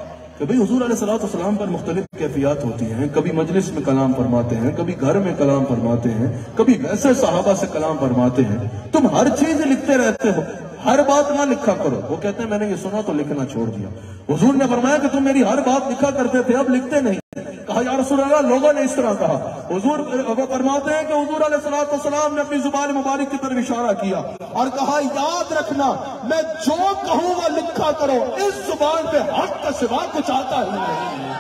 کہ حضور علیہ السلام والسلام پر مختلف کیفیات ہوتی ہیں، کبھی مجلس میں کلام فرماتے ہیں، کبھی گھر میں کلام فرماتے ہیں، کبھی ویسے صحابہ سے کلام فرماتے ہیں۔ تم ہر چیز لکھتے رہتے ہو، ہر بات نہ لکھا کرو۔ وہ کہتے ہیں، میں نے یہ سنا تو لکھنا چھوڑ دیا۔ حضور نے فرمایا کہ تم میری ہر بات لکھا کرتے تھے، اب لکھتے نہیں۔ کہا، یا رسول اللہ، لوگوں نے اس طرح کہا۔ حضور وہ فرماتے ہیں کہ حضور علیہ السلام نے اپنی زبان مبارک کی طرف اشارہ کیا اور کہا، یاد رکھنا، میں جو کہوں وہ لکھا کرو۔ اس زبان پہ حق کا سوا کچھ آتا ہی نہیں۔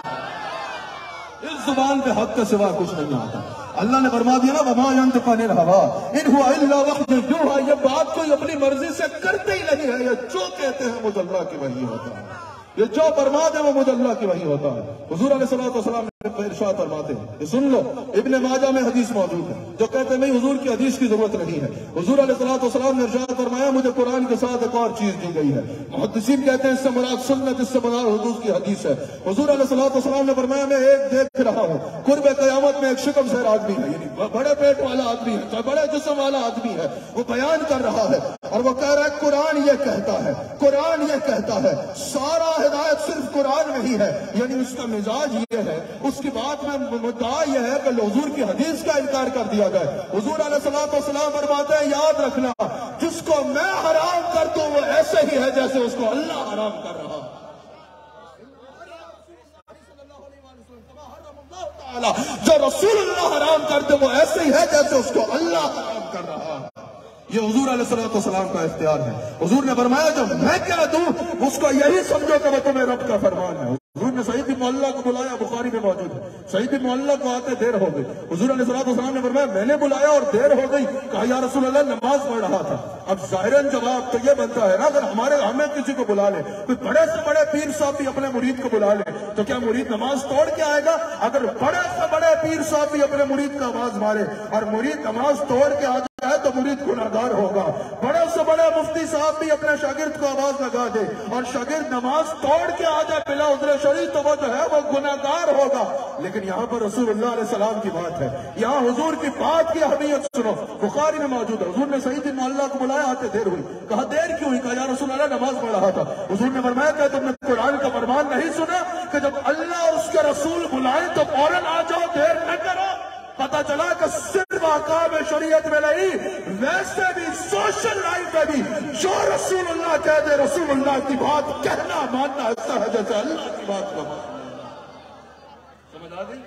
اس زبان پہ حق کا سوا کچھ نہیں آتا۔ اللہ نے فرما دیا نا، وما ينطق الهوى۔ ان هو الا وحی یوحى یہ بات کوئی اپنی مرضی سے کرتے ہی نہیں ہے۔ یہ جو کہتے ہیں مجھ اللہ کی وحی ہوتا ہے یہ جو برباد ہے وہ مجھ اللہ کی وحی ہوتا ہے۔ حضور علیہ السلام ارشاد فرماتے ہیں سن لو، ابن ماجہ میں حدیث موجود ہے۔ جو کہتے ہیں نہیں حضور کی حدیث کی ضرورت نہیں ہے۔ حضور علیہ الصلوۃ والسلام نے ارشاد فرمایا، مجھے قرآن کے ساتھ ایک اور چیز دی گئی ہے۔ محدثین کہتے ہیں اس سے مراد سنت، اس سے مراد حضور کی حدیث ہے۔ حضور علیہ الصلوۃ والسلام نے فرمایا، میں ایک دیکھ رہا ہوں۔ قرب قیامت میں ایک شکم سیر آدمی ہے یعنی بڑے پیٹ والا آدمی ہے بڑے جسم والا آدمی ہے، وہ بیان کر رہا ہے اور وہ کہہ رہا ہے، قرآن یہ کہتا ہے، قرآن یہ کہتا ہے، سارا ہدایت صرف قرآن میں ہی ہے۔ یعنی اس کا مزاج یہ ہے اس کی بات میں مدعا یہ ہے کہ حضور کی حدیث کا انکار کر دیا گیا حضور علیہ السلام والسلام فرماتے ہیں، یاد رکھنا، جس کو میں حرام کر دوں وہ ایسے ہی ہے جیسے اس کو اللہ حرام کر رہا جو رسول اللہ حرام کر دے وہ ایسے ہی ہے جیسے اس کو اللہ حرام کر رہا ہے۔ یہ حضور علیہ السلام کا اختیار ہے۔ حضور نے فرمایا، جب میں کیا دوں، اس کو یہی سمجھو کہ وہ تمہیں رب کا فرمان ہے۔ حضور نے سعید بن معلّہ کو بلایا بخاری میں موجود ہے سعید بن معلّہ کو آتے دیر ہو گئی۔ حضور علیہ السلام والسلام نے فرمایا، میں نے بلایا اور دیر ہو گئی۔ کہا، یا رسول اللہ، نماز پڑھ رہا تھا۔ اب ظاہراً جواب تو یہ بنتا ہے نا، اگر ہمارے ہمیں کسی کو بلا لے، کوئی بڑے سے بڑے پیر صاحب بھی اپنے مرید کو بلا لے، تو کیا مرید نماز توڑ کے آئے گا؟ اگر بڑے سے بڑے پیر صاحب بھی اپنے مرید کا آواز مارے اور مرید نماز توڑ کے آ جائے تو مرید گناہگار ہوگا۔ بڑے سے بڑے مفتی صاحب بھی اپنے شاگرد کو آواز لگا دے اور شاگرد نماز توڑ کے آ جائے، بلا ادھر شریف تو وہ جو ہے وہ گناہگار ہوگا۔ لیکن یہاں پر رسول اللہ علیہ السلام کی بات ہے۔ یہاں حضور کی بات کی اہمیت سنو۔ بخاری میں موجود ہے۔ حضور نے سعید بن اللہ کو بلایا، آتے دیر ہوئی۔ کہا، دیر کیوں ہوئی؟ کہا، یا رسول اللہ، نماز پڑھ رہا تھا۔ حضور نے فرمایا کہ تم نے قرآن کا فرمان نہیں سنا کہ جب اللہ اور اس کے رسول بلائیں تو فوراً آ جاؤ، دیر نہ کرو۔ پتا چلا کہ صرف آقاب شریعت میں نہیں، ویسے بھی سوشل لائف میں بھی جو رسول اللہ کہہ دے رسول اللہ کی بات کہنا ماننا ایسا ہے جیسے اللہ کی بات کو۔ ماننا سمجھ آ گئی؟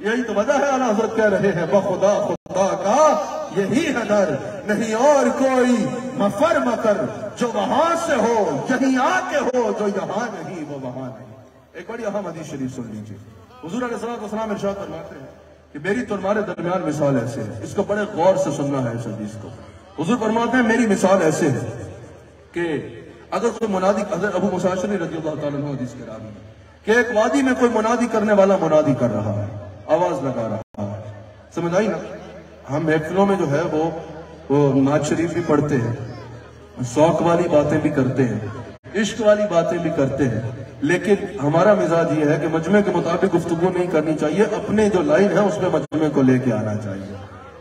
یہی تو وجہ ہے، اللہ حضرت کہہ رہے ہیں، بخدا، خدا کا یہی ہے در۔ نہیں اور کوئی مفر مکر جو وہاں سے ہو، یہیں آ کے ہو، جو یہاں نہیں، وہ وہاں نہیں۔ ایک بڑی اہم حدیث شریف سن لیجیے حضور علیہ السلام ارشاد فرماتے ہیں کہ میری تمہارے درمیان مثال ایسے ہے۔ اس کو بڑے غور سے سننا ہے اس حدیث کو۔ حضور فرماتے ہیں، میری مثال ایسے ہے کہ اگر کوئی منادی، حضرت ابو مساشری رضی اللہ تعالیٰ عنہ حدیث کے راوی کہ ایک وادی میں کوئی منادی کرنے والا منادی کر رہا ہے، آواز لگا رہا ہے۔ سمجھ آئی نا؟ ہم محفلوں میں جو ہے وہ وہ ناز شریف بھی پڑھتے ہیں شوق والی باتیں بھی کرتے ہیں، عشق والی باتیں بھی کرتے ہیں۔ لیکن ہمارا مزاج یہ ہے کہ مجمع کے مطابق گفتگو نہیں کرنی چاہیے، اپنے جو لائن ہے اس میں مجمع کو لے کے آنا چاہیے۔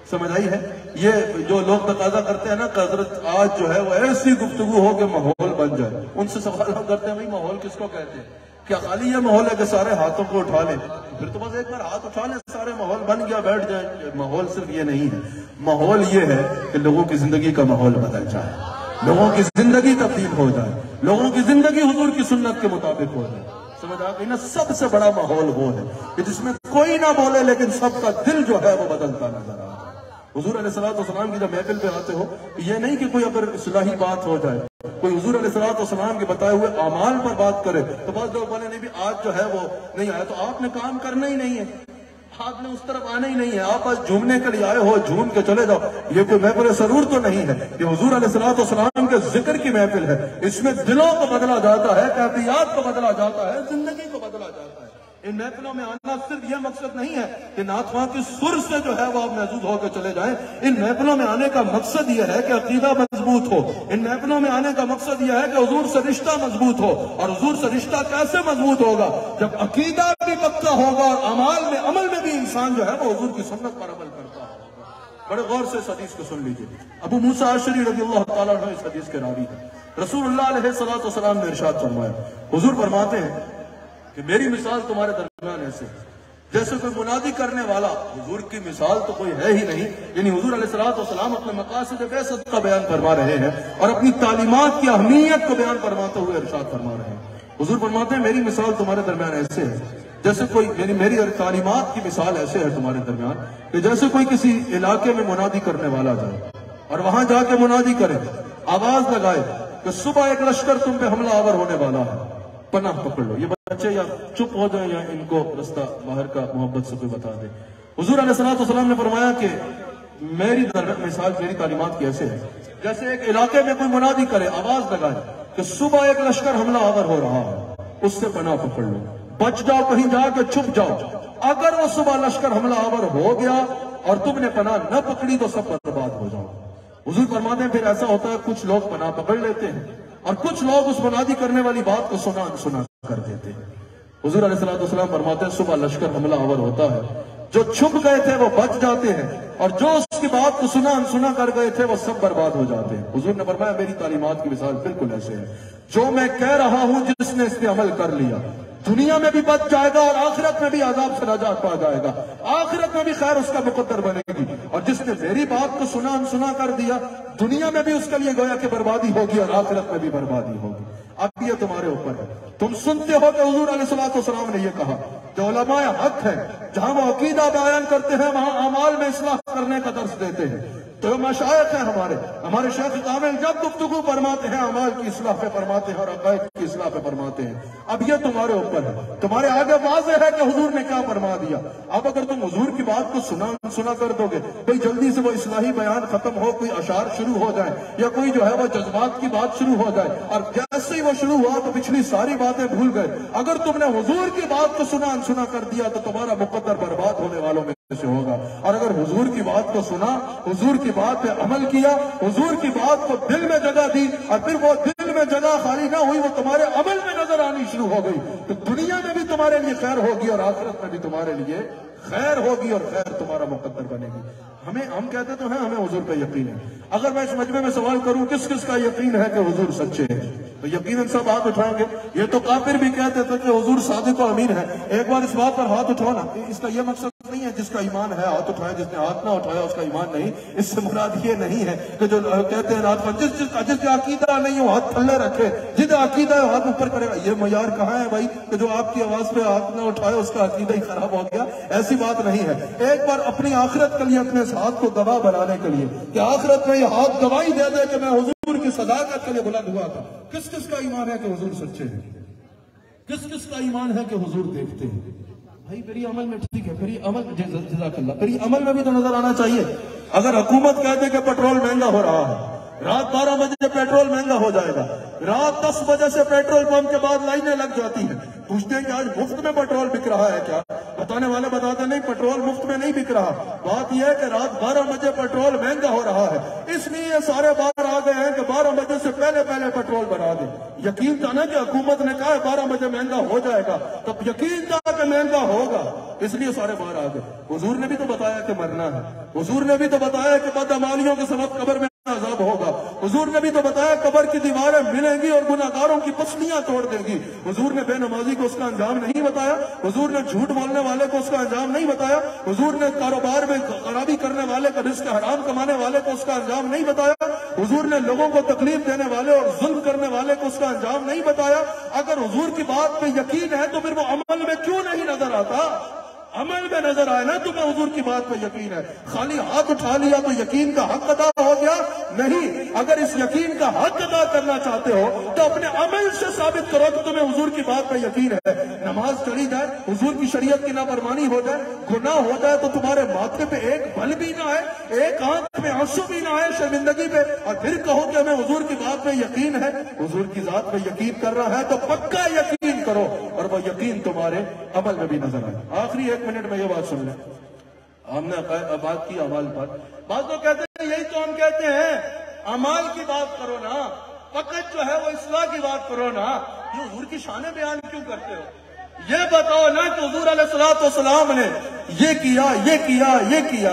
سمجھ آئی ہے؟ یہ جو لوگ تقاضا کرتے ہیں نا کہ حضرت آج جو ہے وہ ایسی گفتگو ہو کہ ماحول بن جائے۔ ان سے سوال ہم کرتے ہیں، بھائی ماحول کس کو کہتے ہیں؟ کیا خالی یہ ماحول ہے کہ سارے ہاتھوں کو اٹھا لیں؟ پھر تو بس ایک بار ہاتھ اٹھا لیں، سارے ماحول بن گیا، بیٹھ جائیں۔ ماحول صرف یہ نہیں ہے۔ ماحول یہ ہے کہ لوگوں کی زندگی کا ماحول بدل جائے۔ لوگوں کی زندگی تبدیل ہو جائے، لوگوں کی زندگی حضور کی سنت کے مطابق ہو جائے۔ سمجھ آ گئی نا سب سے بڑا ماحول وہ ہے کہ جس میں کوئی نہ بولے لیکن سب کا دل جو ہے وہ بدلتا نظر آ حضور علیہ السلام والسلام کی جب محفل پہ آتے ہو، یہ نہیں کہ کوئی اگر اصلاحی بات ہو جائے، کوئی حضور علیہ السلام والسلام کے بتائے ہوئے اعمال پر بات کرے تو بعض لوگ بولے، نہیں بھی آج جو ہے وہ نہیں آیا، تو آپ نے کام کرنا ہی نہیں ہے۔ آپ نے اس طرف آنا ہی نہیں ہے۔ آپ آج جھومنے کے لیے آئے ہو، جھوم کے چلے جاؤ۔ یہ کوئی محفل سرور تو نہیں ہے۔ یہ حضور علیہ السلام والسلام کے ذکر کی محفل ہے۔ اس میں دلوں کو بدلا جاتا ہے کیفیات کو بدلا جاتا ہے، زندگی کو بدلا جاتا ہے۔ ان محفلوں میں آنا صرف یہ مقصد نہیں ہے کہ ناتواں کی سر سے جو ہے وہ آپ محدود ہو کے چلے جائیں۔ ان محفلوں میں آنے کا مقصد یہ ہے کہ عقیدہ مضبوط ہو۔ ان محفلوں میں آنے کا مقصد یہ ہے کہ حضور سے رشتہ مضبوط ہو۔ اور حضور سے رشتہ کیسے مضبوط ہوگا؟ جب عقیدہ بھی پکا ہوگا اور عمال میں عمل میں بھی انسان جو ہے وہ حضور کی سنت پر عمل کرتا ہوگا۔ بڑے غور سے اس حدیث کو سن لیجیے۔ ابو موسیٰ عشری رضی اللہ تعالیٰ عنہ اس حدیث کے راوی ہے رسول اللہ علیہ السلام نے ارشاد فرمایا، حضور فرماتے ہیں کہ میری مثال تمہارے درمیان ایسے ہے۔ جیسے کوئی منادی کرنے والا، حضور کی مثال تو کوئی ہے ہی نہیں۔ یعنی حضور علیہ السلام والسلام اپنے مقاصد بیست کا بیان فرما رہے ہیں اور اپنی تعلیمات کی اہمیت کو بیان فرماتے ہوئے ارشاد فرما رہے ہیں۔ حضور فرماتے ہیں، میری مثال تمہارے درمیان ایسے ہے۔ جیسے کوئی یعنی میری اور تعلیمات کی مثال ایسے ہے تمہارے درمیان کہ جیسے کوئی کسی علاقے میں منادی کرنے والا جائے اور وہاں جا کے منادی کرے، آواز لگائے کہ صبح ایک لشکر تم پہ حملہ آور ہونے والا ہے۔ پناہ پکڑ لو۔ یہ بچے یا چپ ہو جائیں یا ان کو رستہ باہر کا محبت سے کوئی بتا دے۔ حضور علیہ السلام والسلام نے فرمایا کہ میری مثال، میری تعلیمات کی ایسے ہے جیسے ایک علاقے میں کوئی منادی کرے، آواز لگائے کہ صبح ایک لشکر حملہ آور ہو رہا ہے، اس سے پناہ پکڑ لو۔ بچ جاؤ، کہیں جا کے چھپ جاؤ۔ اگر وہ صبح لشکر حملہ آور ہو گیا اور تم نے پناہ نہ پکڑی تو سب برباد ہو جاؤ۔ حضور فرماتے ہیں، پھر ایسا ہوتا ہے، کچھ لوگ پناہ پکڑ لیتے ہیں۔ اور کچھ لوگ اس منادی کرنے والی بات کو سنا سنا کر دیتے ہیں۔ حضور علیہ السلام والسلام فرماتے ہیں، صبح لشکر حملہ آور ہوتا ہے۔ جو چھپ گئے تھے وہ بچ جاتے ہیں اور جو اس کی بات کو سنا سنا کر گئے تھے وہ سب برباد ہو جاتے ہیں۔ حضور نے فرمایا، میری تعلیمات کی مثال بالکل ایسے ہے جو میں کہہ رہا ہوں، جس نے اس پہ عمل کر لیا۔ دنیا میں بھی بچ جائے گا اور آخرت میں بھی عذاب سے نجات پا جائے گا۔ آخرت میں بھی خیر اس کا مقدر بنے گی۔ اور جس نے میری بات کو سنا سنا کر دیا، دنیا میں بھی اس کے لیے گویا کہ بربادی ہوگی اور آخرت میں بھی بربادی ہوگی۔ اب یہ تمہارے اوپر ہے۔ تم سنتے ہو کہ حضور علیہ السلام نے یہ کہا جو علماء حق ہے جہاں وہ عقیدہ بیان کرتے ہیں، وہاں اعمال میں اصلاح کرنے کا درس دیتے ہیں۔ تو مشائق ہیں ہمارے ہمارے شیخ کامل جب گفتگو فرماتے ہیں اعمال کی اصلاح پہ فرماتے ہیں اور عقائد کی اصلاح پہ فرماتے ہیں۔ اب یہ تمہارے اوپر ہے۔ تمہارے آگے واضح ہے کہ حضور نے کیا فرما دیا۔ اب اگر تم حضور کی بات کو سنا سنا کر دو گے، بھئی جلدی سے وہ اصلاحی بیان ختم ہو، کوئی اشعار شروع ہو جائے، یا کوئی جو ہے وہ جذبات کی بات شروع ہو جائے، اور جیسے ہی وہ شروع ہوا تو پچھلی ساری باتیں بھول گئے۔ اگر تم نے حضور کی بات کو سنا سنا کر دیا تو تمہارا مقدر برباد ہونے والوں میں سے ہوگا۔ اور اگر حضور کی بات کو سنا، حضور کی بات پہ عمل کیا، حضور کی بات کو دل میں جگہ دی، اور پھر وہ دل میں جگہ خالی نہ ہوئی، وہ تمہارے عمل میں نظر آنی شروع ہو گئی۔ تو دنیا میں بھی تمہارے لیے خیر ہوگی اور آخرت میں بھی تمہارے لیے خیر ہوگی اور خیر تمہارا مقدر بنے گی۔ ہمیں، ہم کہتے تو ہیں، ہمیں حضور پہ یقین ہے۔ اگر میں اس مجمع میں سوال کروں، کس کس کا یقین ہے کہ حضور سچے ہیں؟ تو یقیناً سب ہاتھ اٹھائیں گے۔ یہ تو کافر بھی کہتے تھے کہ حضور صادق و امین ہے ایک بار اس بات پر ہاتھ اٹھاؤ نا۔ اس کا یہ مقصد نہیں ہے جس کا ایمان ہے، ہاتھ اٹھائے جس نے ہاتھ نہ اٹھایا، اس کا ایمان نہیں۔ اس سے مراد یہ نہیں ہے کہ جو کہتے ہیں رات جس جس کا جس کا عقیدہ نہیں وہ ہاتھ تھلے رکھے جس عقیدہ ہے، ہاتھ اوپر کرے گا۔ یہ معیار کہاں ہے بھائی؟ کہ جو آپ کی آواز پہ ہاتھ نہ اٹھائے، اس کا عقیدہ ہی خراب ہو گیا۔ ایسی بات نہیں ہے۔ ایک بار اپنی آخرت کے لیے، اپنے اس ہاتھ کو گواہ بنانے کے لیے، کہ آخرت میں یہ ہاتھ گواہی دے دے کہ میں حضور کی صداقت کے لیے بلند ہوا تھا۔ کس کس کا ایمان ہے کہ حضور سچے ہیں؟ کس کس کا ایمان ہے کہ حضور دیکھتے ہیں؟ بھائی، میری عمل میں ٹھیک ہے پری عمل جی، جزاک اللہ پری عمل میں بھی تو نظر آنا چاہیے۔ اگر حکومت کہتے کہ پیٹرول مہنگا ہو رہا ہے، رات بارہ بجے پیٹرول مہنگا ہو جائے گا۔ رات دس بجے سے پیٹرول پمپ کے بعد لائنیں لگ جاتی ہیں۔ پوچھتے ہیں کہ آج مفت میں پیٹرول بک رہا ہے کیا؟ بتانے والے بتاتے نہیں، پیٹرول مفت میں نہیں بک رہا۔ بات یہ ہے کہ رات بارہ بجے پیٹرول مہنگا ہو رہا ہے۔ اس لیے سارے باہر آ گئے ہیں کہ بارہ بجے سے پہلے پہلے پیٹرول بنا دیں۔ یقین تھا نا کہ حکومت نے کہا ہے بارہ بجے مہنگا ہو جائے گا۔ تب یقین تھا کہ مہنگا ہوگا۔ اس لیے سارے باہر آ گئے۔ حضور نے بھی تو بتایا کہ مرنا ہے۔ حضور نے بھی تو بتایا کہ بدعمالیوں کے سبب قبر میں عذاب ہوگا۔ حضور نے بھی تو بتایا قبر کی دیواریں ملیں گی اور گناہگاروں کی پسلیاں توڑ دیں گی۔ حضور نے بے نمازی کو اس کا انجام نہیں بتایا۔ حضور نے جھوٹ بولنے والے کو اس کا انجام نہیں بتایا۔ حضور نے کاروبار میں خرابی کرنے والے کا رزق حرام کمانے والے کو اس کا انجام نہیں بتایا۔ حضور نے لوگوں کو تکلیف دینے والے اور ظلم کرنے والے کو اس کا انجام نہیں بتایا۔ اگر حضور کی بات پہ یقین ہے تو پھر وہ عمل میں کیوں نہیں نظر آتا؟ عمل میں نظر آئے نا تمہیں حضور کی بات پہ یقین ہے۔ خالی ہاتھ اٹھا لیا تو یقین کا حق ادا ہو گیا۔ نہیں، اگر اس یقین کا حق ادا کرنا چاہتے ہو تو اپنے عمل سے ثابت کرو کہ تمہیں حضور کی بات پہ یقین ہے۔ نماز چڑھی جائے، حضور کی شریعت کی نافرمانی ہو جائے، گناہ ہو جائے تو تمہارے ماتھے پہ ایک بل بھی نہ آئے، ایک آنکھ میں آنسو بھی نہ آئے شرمندگی پہ۔ اور پھر کہو کہ ہمیں حضور کی بات پہ یقین ہے، حضور کی ذات پہ یقین کر رہا ہے تو پکا یقین کرو اور وہ یقین تمہارے عمل میں بھی نظر آئے۔ آخری ایک منٹ میں یہ بات سن لیں۔ ہم نے بات کی عمال پر۔ بعض لوگ کہتے ہیں یہی تو ہم کہتے ہیں عمال کی بات کرو نا، فقط جو ہے وہ اصلاح کی بات کرو نا۔ یہ حضور کی شان بیان کیوں کرتے ہو؟ یہ بتاؤ نا کہ حضور علیہ السلام نے یہ کیا یہ کیا یہ کیا۔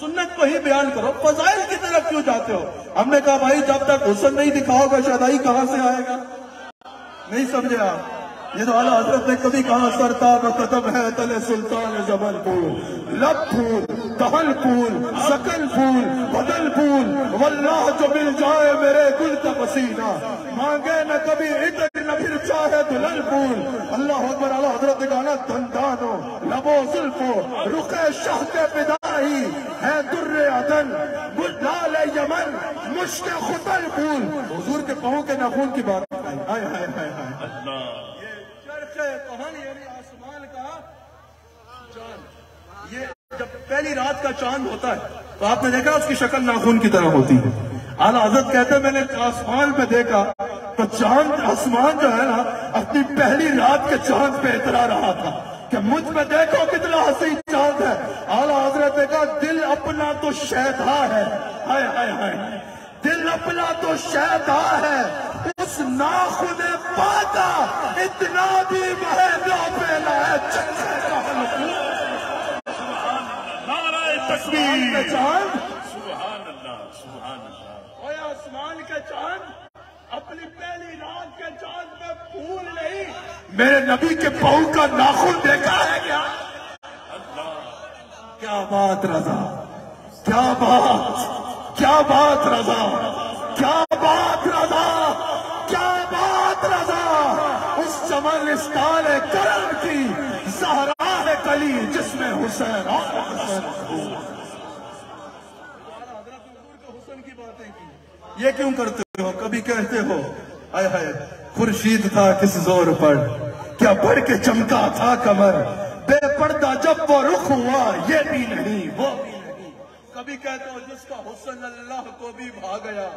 سنت کو ہی بیان کرو۔ فضائل کی طرف کیوں جاتے ہو؟ ہم نے کہا بھائی جب تک حسن نہیں دکھاؤ گا شادائی کہاں سے آئے گا؟ نہیں سمجھے آپ یہ تو اعلیٰ حضرت نے کبھی کہا سرتاب قدم ہے تلے سلطان زبن پور لب پھول دہل پھول، سکن پھول بدل پھول۔ واللہ جو مل جائے میرے گل کا پسینہ۔ مانگے نہ کبھی اتنی نبی چاہے دلل پھول۔ اللہ اکبر، اللہ حضرت نے کہا نا دندانو لبو زلفو رخ شہد بدائی ہے در عدن لال یمن، مشک خطل پھول۔ حضور کے پاؤں کے ناخون کی بات۔ آئی آئے آئے آئے آئے یہ چرخ کہانی یعنی آسمان کا چاند۔ یہ جب پہلی رات کا چاند ہوتا ہے تو آپ نے دیکھا اس کی شکل ناخون کی طرح ہوتی ہے۔ اعلیٰ حضرت کہتے ہیں، میں نے آسمان پہ دیکھا تو چاند آسمان جو ہے نا، اپنی پہلی رات کے چاند پہ اترا رہا تھا کہ مجھ پہ دیکھو کتنا حسین چاند ہے۔ اعلیٰ حضرت نے کہا، دل اپنا تو شیدا ہے۔ ہائے ہائے ہائے۔ دل اپنا تو شیدا ہے اس ناخن پاتا اتنا بھی مہنگا پہنا ہے۔ کا نعرہ تکبیر چاند۔ سبحان اللہ سبحان اللہ۔ اوے آسمان کا چاند اپنی پہلی رات کے چاند پہ پھول نہیں۔ میرے نبی کے پاؤں کا ناخن دیکھا ہے کیا؟ کیا بات رضا کیا بات۔ کیا بات رضا؟ کیا بات رضا؟ کیا بات رضا؟ اس چمن کرم کی زہرا ہے کلی جس میں حسین کی یہ کیوں کرتے ہو؟ کبھی کہتے ہو، آئے ہائے، خورشید تھا کس زور پر؟ کیا بڑھ کے چمکا تھا کمر؟ بے پردہ جب وہ رخ ہوا، یہ بھی نہیں، وہ بھی نہیں۔ کبھی کہتے ہو جس کا حسن اللہ کو بھی بھا گیا۔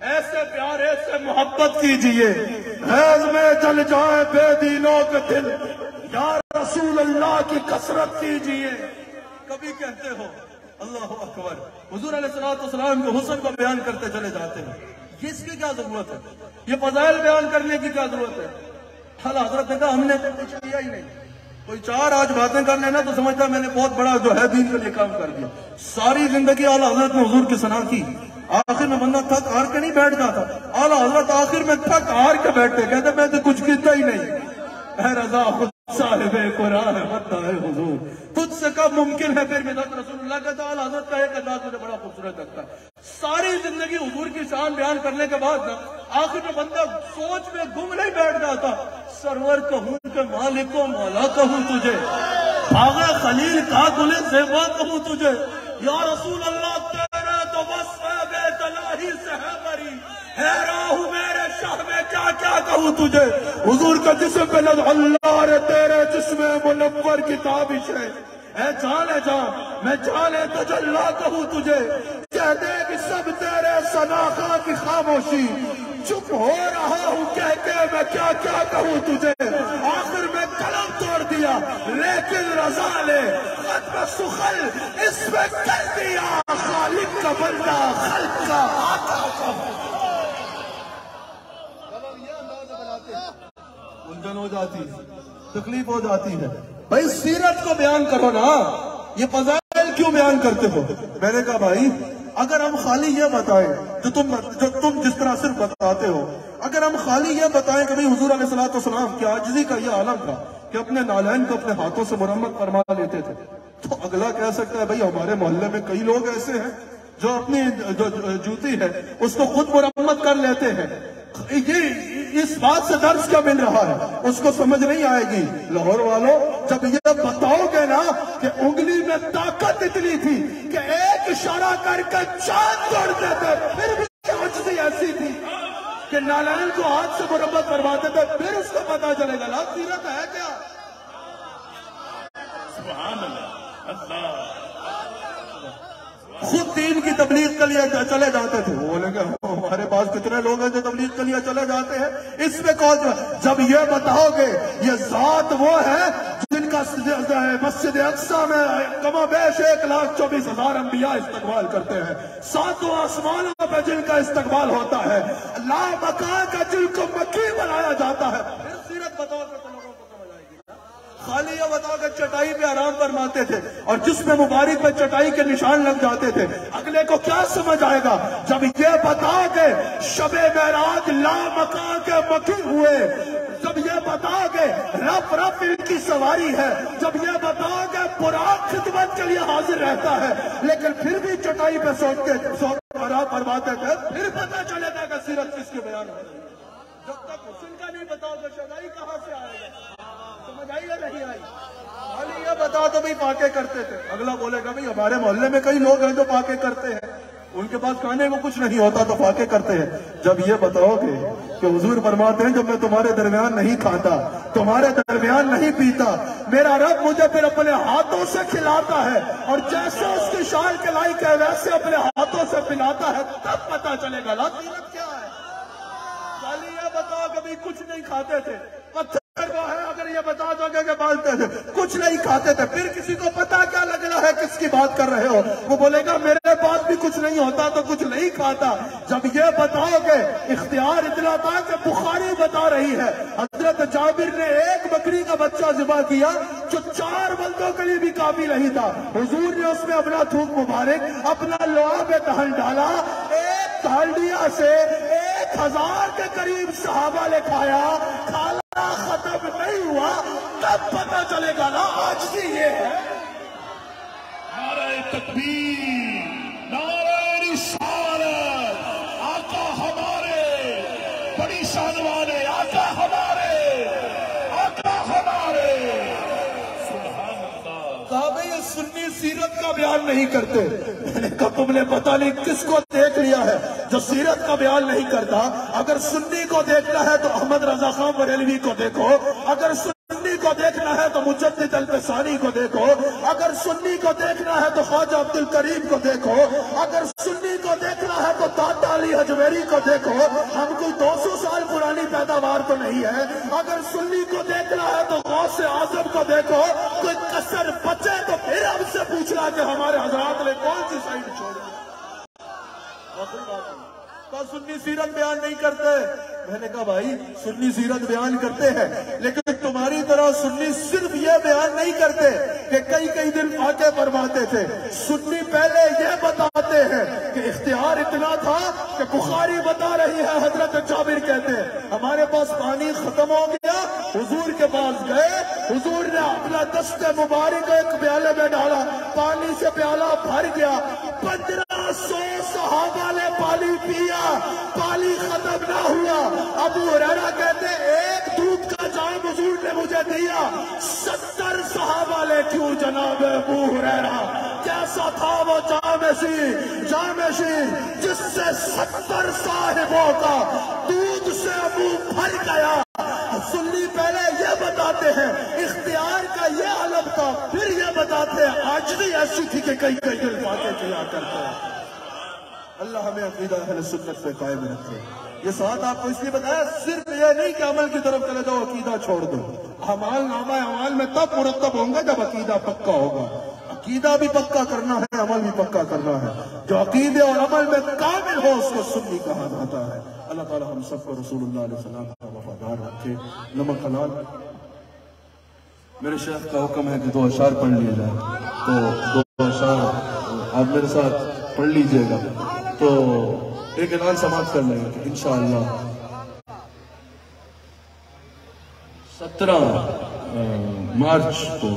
ایسے پیار، ایسے محبت کیجیے۔ حیض میں جل جائے بے دینوں کے دل۔ یا رسول اللہ کی کثرت کیجیے۔ کبھی کہتے ہو، اللہ اکبر۔ حضور علیہ السلام کے حسن کو بیان کرتے چلے جاتے ہیں۔ اس کی کیا ضرورت ہے؟ یہ فضائل بیان کرنے کی کیا ضرورت ہے؟ حال حضرت نے کہا، ہم نے تو کچھ کیا ہی نہیں۔ کوئی چار آج باتیں کر لینا تو سمجھتا میں نے بہت بڑا جو ہے دین کے لیے کام کر دیا۔ ساری زندگی اعلیٰ حضرت نے حضور کی صنع کی۔ آخر میں بندہ تھک ہار کے نہیں بیٹھ جاتا۔ اعلیٰ حضرت آخر میں تھک ہار کے بیٹھتے کہتے میں تو کچھ کیتا ہی نہیں۔ اے رضا، خود صاحب قرآن مدہ حضور۔ تجھ سے کب ممکن ہے پھر مدد رسول اللہ کا تعالی حضرت کا ایک انداز مجھے بڑا خوبصورت لگتا ہے۔ ساری زندگی حضور کی شان بیان کرنے کے بعد نا، آخر میں بندہ سوچ میں گم نہیں بیٹھ جاتا۔ سرور کہوں کہ مالک و مولا کہوں تجھے۔ بھاگا خلیل کا گل زیبا کہوں تجھے۔ یا رسول اللہ تیرے تو بس ہے بے تلاہی سے ہے بری۔ ہے راہو میرے شاہ، میں کیا کیا کہوں تجھے؟ حضور کا جسم پہ لگ اللہ رے تیرے جسم منور کی تابش ہے اے جان اے جان، میں جانے تجلا کہوں تجھے۔ کہہ دے کہ سب تیرے سناخا کی خاموشی۔ چپ ہو رہا ہوں، کہہ کے میں کیا کیا کہوں تجھے۔ آخر میں قلم توڑ دیا، لیکن رضا نے ختم سخل، اس میں کر دیا۔ خالق کا بندہ، خلق کا آقا کا الجھن ہو جاتی ہے تکلیف ہو جاتی ہے۔ بھائی، سیرت کو بیان کرو نا۔ یہ فضائل کیوں بیان کرتے ہو؟ میں نے کہا، بھائی، اگر ہم خالی یہ بتائیں جو تم جو تم جس طرح صرف بتاتے ہو، اگر ہم خالی یہ بتائیں کہ بھائی، حضور علیہ السلام والسلام کی عاجزی کا یہ عالم تھا کہ اپنے نالین کو اپنے ہاتھوں سے مرمت فرما لیتے تھے، تو اگلا کہہ سکتا ہے، بھائی، ہمارے محلے میں کئی لوگ ایسے ہیں جو اپنی جو جوتی ہے، اس کو خود مرمت کر لیتے ہیں۔ یہ اس بات سے درس کیا مل رہا ہے؟ اس کو سمجھ نہیں آئے گی۔ لاہور والوں جب یہ بتاؤ گے نا کہ انگلی میں طاقت اتنی تھی کہ ایک اشارہ کر کے چاند توڑ دیتے، پھر بھی عجزی ایسی تھی کہ نالین کو ہاتھ سے مرمت کرواتے تھے پھر اس کو پتا چلے گا۔ لا سیرت ہے کیا؟ سبحان اللہ اللہ۔ خود دین کی تبلیغ کے لیے چلے جاتے تھے، وہ بولیں گے ہمارے پاس کتنے لوگ ہیں جو تبلیغ کے لیے چلے جاتے ہیں؟ اس میں کون جو جب یہ بتاؤ گے، یہ ذات وہ ہے جن کا مسجد اقصا میں کم و بیش ایک لاکھ چوبیس ہزار انبیاء استقبال کرتے ہیں۔ ساتوں آسمانوں پہ جن کا استقبال ہوتا ہے، لا مکان کا جن کو مکی بنایا جاتا ہے۔ پھر سیرت بتاؤ گے تو لوگوں کو سمجھ آئے گی خالی یہ بتاؤ چٹائی پہ آرام فرماتے تھے اور جس میں مبارک پہ چٹائی کے نشان لگ جاتے تھے، اگلے کو کیا سمجھ آئے گا؟ جب یہ بتاؤ کہ شب معراج لا مکان کے مکی ہوئے، جب یہ بتاؤ کہ رب رب ان کی سواری ہے، جب یہ بتاؤ کہ براق خدمت کے لیے حاضر رہتا ہے، لیکن پھر بھی چٹائی پہ سوچ کے سوچ آرام فرماتے تھے، پھر پتہ چلے گا کہ سیرت کس کے بیان ہو رہی ہے۔ جب تک حسن کا نہیں بتاؤ تو شدائی کہاں سے آئے گا؟ سمجھ آئی یا نہیں آئی۔ خالی یہ بتاؤ تو بھائی پاکے کرتے تھے۔ اگلا بولے گا بھائی ہمارے محلے میں کئی لوگ ہیں جو پاکے کرتے ہیں۔ ان کے پاس کھانے کو کچھ نہیں ہوتا تو فاقے کرتے ہیں۔ جب یہ بتاؤ گے کہ حضور فرماتے ہیں، جب میں تمہارے درمیان نہیں کھاتا، تمہارے درمیان نہیں پیتا، میرا رب مجھے پھر اپنے ہاتھوں سے کھلاتا ہے اور جیسے اس کی شان کے لائق ہے، ویسے اپنے ہاتھوں سے پلاتا ہے، تب پتا چلے گا لا قیمت کیا ہے؟ خالی یہ بتاؤ کبھی کچھ نہیں کھاتے تھے۔ ہے، اگر یہ بتا دو گے کہ بالتے تھے۔ کچھ نہیں کھاتے تھے۔ پھر کسی کو پتا کیا لگ رہا ہے کس کی بات کر رہے ہو؟ وہ بولے گا، میرے پاس بھی کچھ نہیں ہوتا تو کچھ نہیں کھاتا۔ جب یہ بتاؤ گے، اختیار اتنا تھا کہ بخاری بتا رہی ہے۔ حضرت جابر نے ایک بکری کا بچہ ذبح کیا جو چار بندوں کے لیے بھی کافی نہیں تھا۔ حضور نے اس میں اپنا تھوک مبارک، اپنا لوہا میں دہن ڈالا۔ ایک تھالڈیا سے ایک ہزار کے قریب صحابہ نے کھایا۔ ختم نہیں ہوا تب پتا چلے گا نا آج بھی یہ ہے۔ نعرہ تکبیر نعرہ رسالت آقا ہمارے بڑی شان والے آقا ہمارے آقا ہمارے سبحان اللہ کہا بھئی یہ سنی سیرت کا بیان نہیں کرتے۔ یعنی میں نے کہا تم نے پتہ نہیں کس کو دیکھ لیا ہے۔ جو سیرت کا بیان نہیں کرتا، اگر سنی کو دیکھنا ہے تو احمد رضا خان بریلوی کو دیکھو۔ اگر سنی سنی کو دیکھنا ہے تو مجدد الفسانی کو دیکھو۔ اگر سنی کو دیکھنا ہے تو خواجہ عبد الکریم کو دیکھو۔ اگر سنی کو دیکھنا ہے تو داتا علی حجویری کو دیکھو۔ ہم کوئی دو سو سال پرانی پیداوار تو نہیں ہے۔ اگر سنی کو دیکھنا ہے تو غوث اعظم کو دیکھو۔ کوئی کسر بچے تو پھر ہم سے پوچھنا کہ ہمارے حضرات نے کون سی سائڈ چھوڑی۔ کہا سنی سیرت بیان نہیں کرتے۔ میں نے کہا بھائی سنی سیرت بیان کرتے ہیں، لیکن تمہاری طرح سنی صرف یہ بیان نہیں کرتے کہ کئی کئی دن فاتح فرماتے تھے۔ سنی پہلے یہ بتاتے ہیں کہ اختیار اتنا تھا کہ بخاری بتا رہی ہے، حضرت جابر کہتے ہیں، ہمارے پاس پانی ختم ہو گیا، حضور کے پاس گئے، حضور نے اپنا دست مبارک ایک پیالے میں ڈالا، پانی سے پیالہ بھر گیا، پندرہ سو صحابہ نے پانی پیا پانی ختم نہ ہوا۔ ابو ہریرہ کہتے، ایک دودھ کا جام حضور نے مجھے دیا۔ ستر صحابہ لے کیوں جناب ابو ہریرہ؟ کیسا تھا وہ جامع شیر جامع شیر جس سے ستر صاحبوں کا دودھ سے منہ بھر گیا۔ سنی پہلے یہ بتاتے ہیں، اختیار کا یہ علم تھا، پھر یہ بتاتے ہیں، آج بھی ایسی تھی کہ کئی کئی دل باتیں کیا کرتے ہیں۔ اللہ ہمیں عقیدہ اہل سنت پہ قائم رکھے۔ یہ ساتھ آپ کو اس لیے بتایا، صرف یہ نہیں کہ عمل کی طرف چلے جاؤ، عقیدہ چھوڑ دو۔ عمال نامہ عمال میں تب مرتب ہوں گے جب عقیدہ پکا ہوگا۔ عقیدہ بھی پکا کرنا ہے، عمل بھی پکا کرنا ہے۔ جو عقیدے اور عمل میں کامل ہو، اس کو سنی کہا جاتا ہے۔ اللہ تعالی ہم سب کو رسول اللہ علیہ وسلم کا وفادار رکھے۔ نمک حلال۔ میرے شیخ کا حکم ہے کہ دو اشعار پڑھ لیے جائیں۔ تو دو اشعار آپ میرے ساتھ پڑھ لیجیے گا۔ تو ایک اعلان سماعت کر لیں گے انشاءاللہ سترہ مارچ کو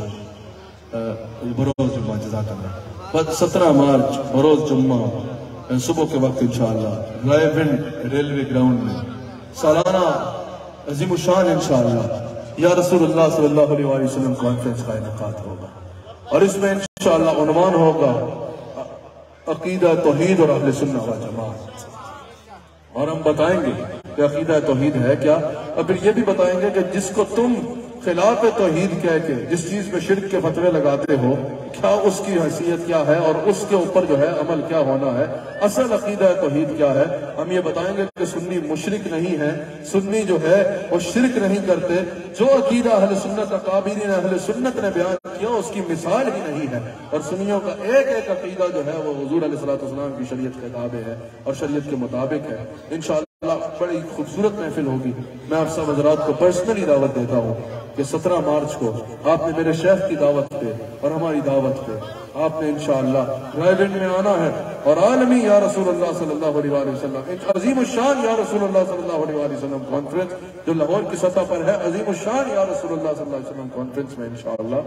بروز جمعہ، جزاک اللہ۔ بس سترہ مارچ، بروز جمعہ صبح کے وقت انشاءاللہ۔ رائے ونڈ ریلوے گراؤنڈ میں۔ سالانہ عظیم الشان انشاءاللہ۔ یا رسول اللہ صلی اللہ علیہ وآلہ وسلم کانفرنس کا انعقاد ہوگا۔ اور اس میں انشاءاللہ عنوان ہوگا۔ عقیدہ توحید اور اہل سنت و جماعت۔ اور ہم بتائیں گے کہ عقیدہ توحید ہے کیا؟ اور پھر یہ بھی بتائیں گے کہ جس کو تم خلاف توحید کہہ کے جس چیز پہ شرک کے فتوے لگاتے ہو، کیا اس کی حیثیت کیا ہے اور اس کے اوپر جو ہے عمل کیا ہونا ہے؟ اصل عقیدہ توحید کیا ہے؟ ہم یہ بتائیں گے کہ سنی مشرک نہیں ہے سنی جو ہے وہ شرک نہیں کرتے۔ جو عقیدہ اہل سنت اکابرین اہل سنت نے بیان کیا، اس کی مثال ہی نہیں ہے۔ اور سنیوں کا ایک ایک عقیدہ جو ہے وہ حضور علیہ الصلوۃ والسلام کی شریعت کے تابع ہے اور شریعت کے مطابق ہے۔ انشاءاللہ بڑی خوبصورت محفل ہوگی۔ میں آپ سب حضرات کو پرسنلی دعوت دیتا ہوں۔ کہ سترہ مارچ کو آپ نے میرے شیخ کی دعوت پہ اور ہماری دعوت پہ آپ نے انشاءاللہ رائے میں آنا ہے اور عالمی یا رسول اللہ صلی اللہ علیہ وسلم، ایک عظیم الشان یا رسول اللہ صلی اللہ علیہ وسلم کانفرنس جو لاہور کی سطح پر ہے، عظیم الشان یا رسول اللہ صلی اللہ علیہ وسلم کانفرنس میں انشاءاللہ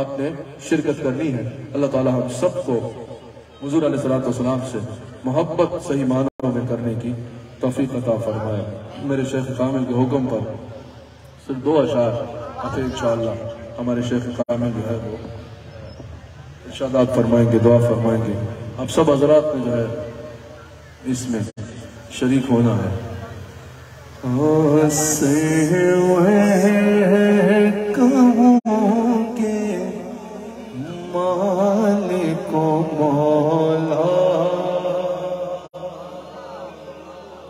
آپ نے شرکت کرنی ہے۔ اللہ تعالی ہم سب کو حضور علیہ السلام سے محبت صحیح معنوں میں کرنے کی توفیق عطا فرمائے۔ میرے شیخ کامل کے حکم پر صرف دو اشعار آتے انشاءاللہ۔ ہمارے شیخ کامل جو ہے وہ ارشادات فرمائیں گے دعا فرمائیں گے۔ اب سب حضرات میں جو ہے اس میں شریک ہونا ہے۔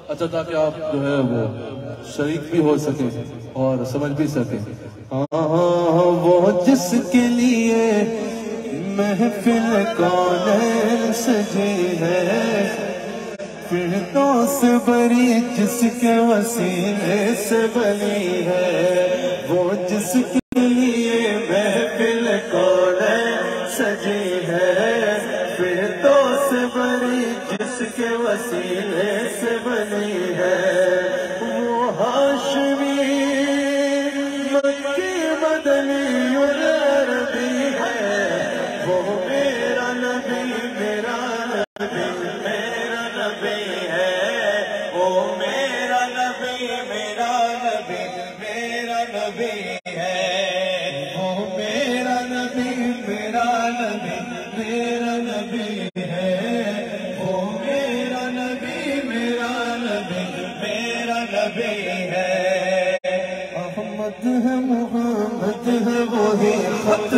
اچھا تاکہ آپ جو ہے وہ شریک بھی ہو سکیں اور سمجھ بھی سکیں۔ وہ جس کے لیے محفل کون سجی ہے۔ فردوس بری جس کے وسیلے سے بلی ہے۔ وہ جس کے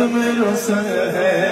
ختم رسل ہے۔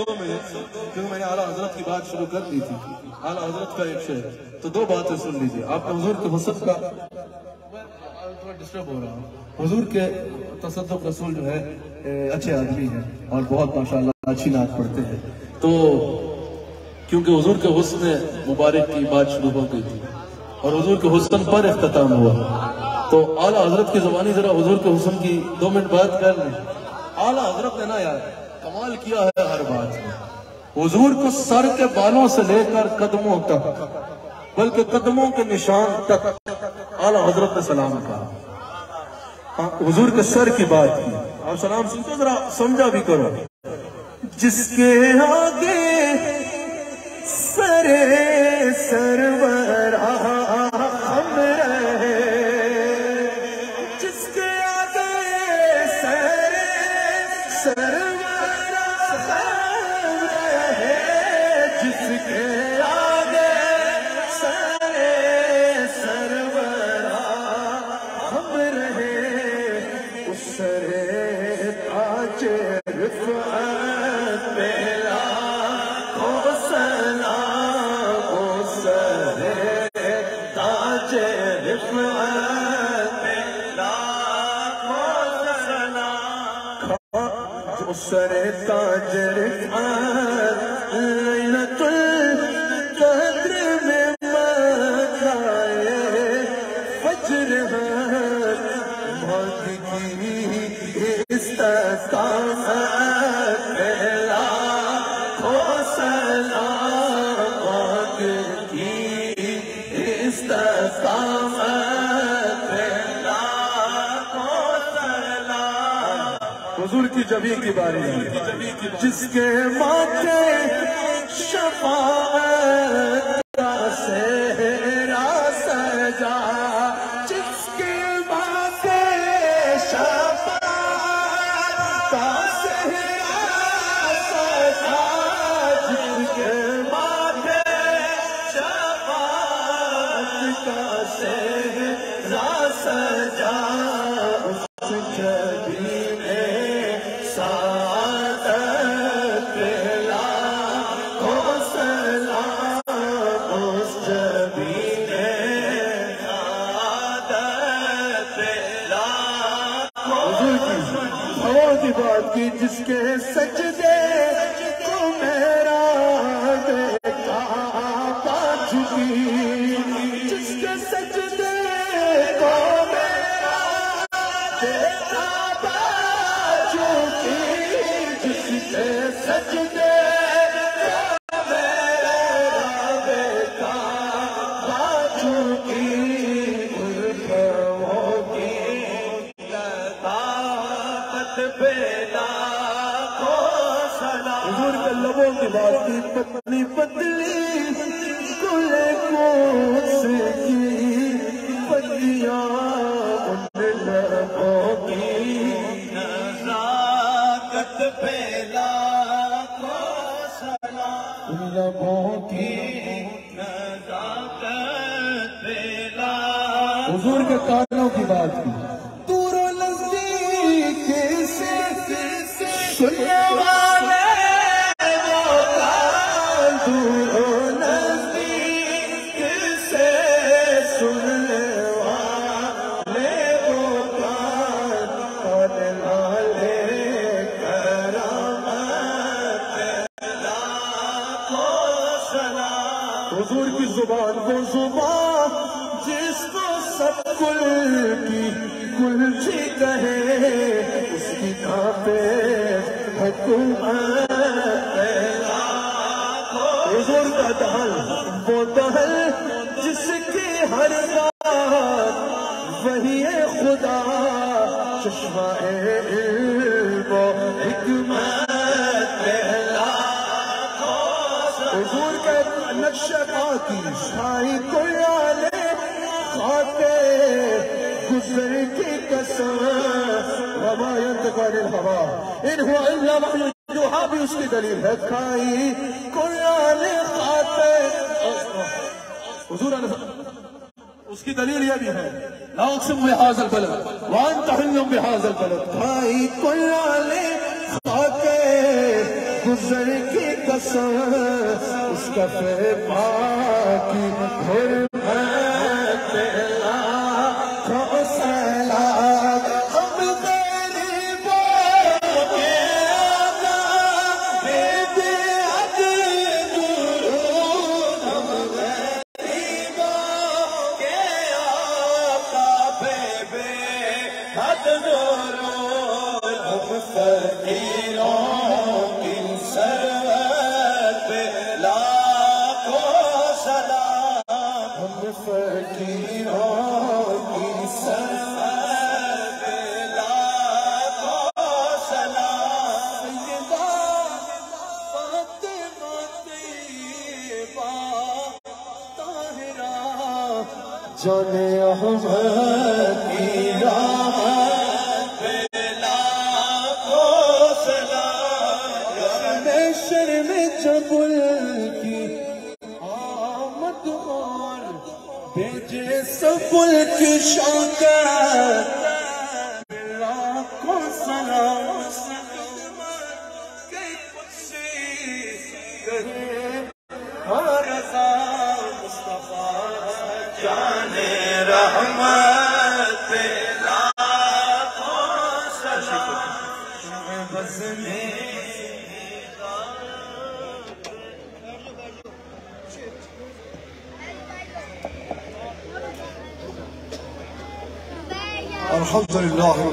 دو منٹ کیونکہ میں نے اعلیٰ حضرت کی بات شروع کر دی تھی۔ اعلیٰ حضرت کا ایک شعر۔ تو دو باتیں سن لیجیے آپ نے حضور کے حسن کا ڈسٹرب ہو رہا ہوں۔ حضور کے تصدق رسول جو ہے اچھے آدمی ہیں اور بہت ماشاءاللہ اچھی نعت پڑھتے ہیں۔ تو کیونکہ حضور کے حسن مبارک کی بات شروع ہو گئی تھی اور حضور کے حسن پر اختتام ہوا۔ تو اعلیٰ حضرت کی زبانی ذرا حضور کے حسن کی دو منٹ بات کر لیں۔ اعلیٰ حضرت نے نا یار کمال کیا ہے ہر بات میں؟ حضور کو سر کے بالوں سے لے کر قدموں تک، بلکہ قدموں کے نشان تک اعلیٰ حضرت نے سلام کہا۔ ہاں، حضور کے سر کی بات کی۔ آپ سلام سنتے ذرا سمجھا بھی کرو۔ جس کے آگے سرے سرور جبی کی باری ہے۔ جس کے ماتھے شفاعت کا حضور کی زبان وہ زبان، جس کو سب کل کی کلچی جی کہے، اس کی کھاپے حکومت حضور کا دہل، وہ دہل جس کی ہر بات، وہی خدا، چشمہ نقش پاکی شاہی کو آلے خاتے گزر کی قسم۔ وما ينطق عن الهوى ان هو الا وحي يوحى بھی اس کی دلیل ہے۔ کھائی قرآن خاتے حضور علیہ اس کی دلیل یہ بھی ہے۔ لا اقسم بهذا البلد وانت حل بهذا البلد۔ کھائی قرآن خاتے گزر کی قسم۔ مصطفی کا پاکی شر میں جبل کی آمد اور بھیجے سبل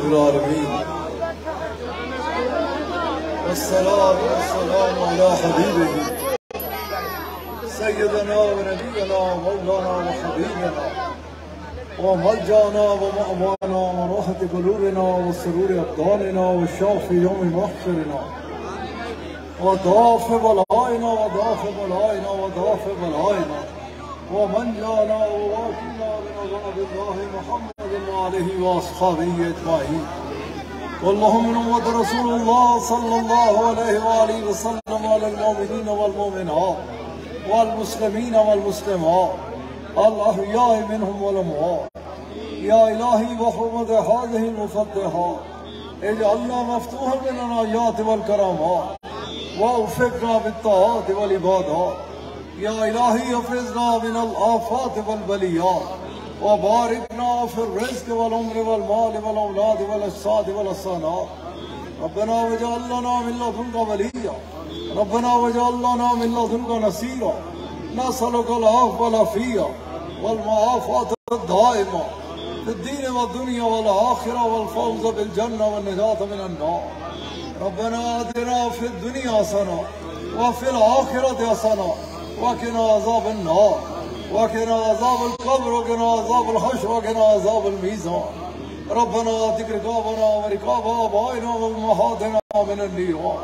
العالمين. والصلاة والسلام على حبيبه. سيدنا ونبينا ومولانا وحبيبنا. وملجانا ومأوانا وراحة قلوبنا وسرور أبداننا والشوق في يوم محشرنا. وضعف بلائنا وضعف بلائنا وضعف بلائنا. ومن جانا وواكلنا بنظر الله محمد وآله وأصحابه أجمعين واللهم محمد رسول الله صلى الله عليه وآله وسلم على المؤمنين والمؤمنات والمسلمين والمسلمات. الأحياء منهم والأموات يا إلهي وحرمة هذه المفتحات اجعلنا مفتوحا من الآيات والكرامات ووفقنا بالطاعات والعبادات. يا إلهي افرزنا من الآفات والبليات وباركنا في الرزق والعمر والمال والأولاد والأجساد والأحسانات ربنا واجعل لنا من لدنك وليا. ربنا واجعل لنا من لدنك نصيرا. نسألك العفو والعافية والمعافاة الدائمة في الدين والدنيا والآخرة والفوز بالجنة والنجاة من النار. ربنا آتنا في الدنيا حسنة وفي الآخرة حسنة وقنا عذاب النار وقنا عذاب القبر وقنا عذاب الحشر وقنا عذاب الميزان. ربنا آتك رقابنا ورقاب آبائنا وأمهاتنا من النيران.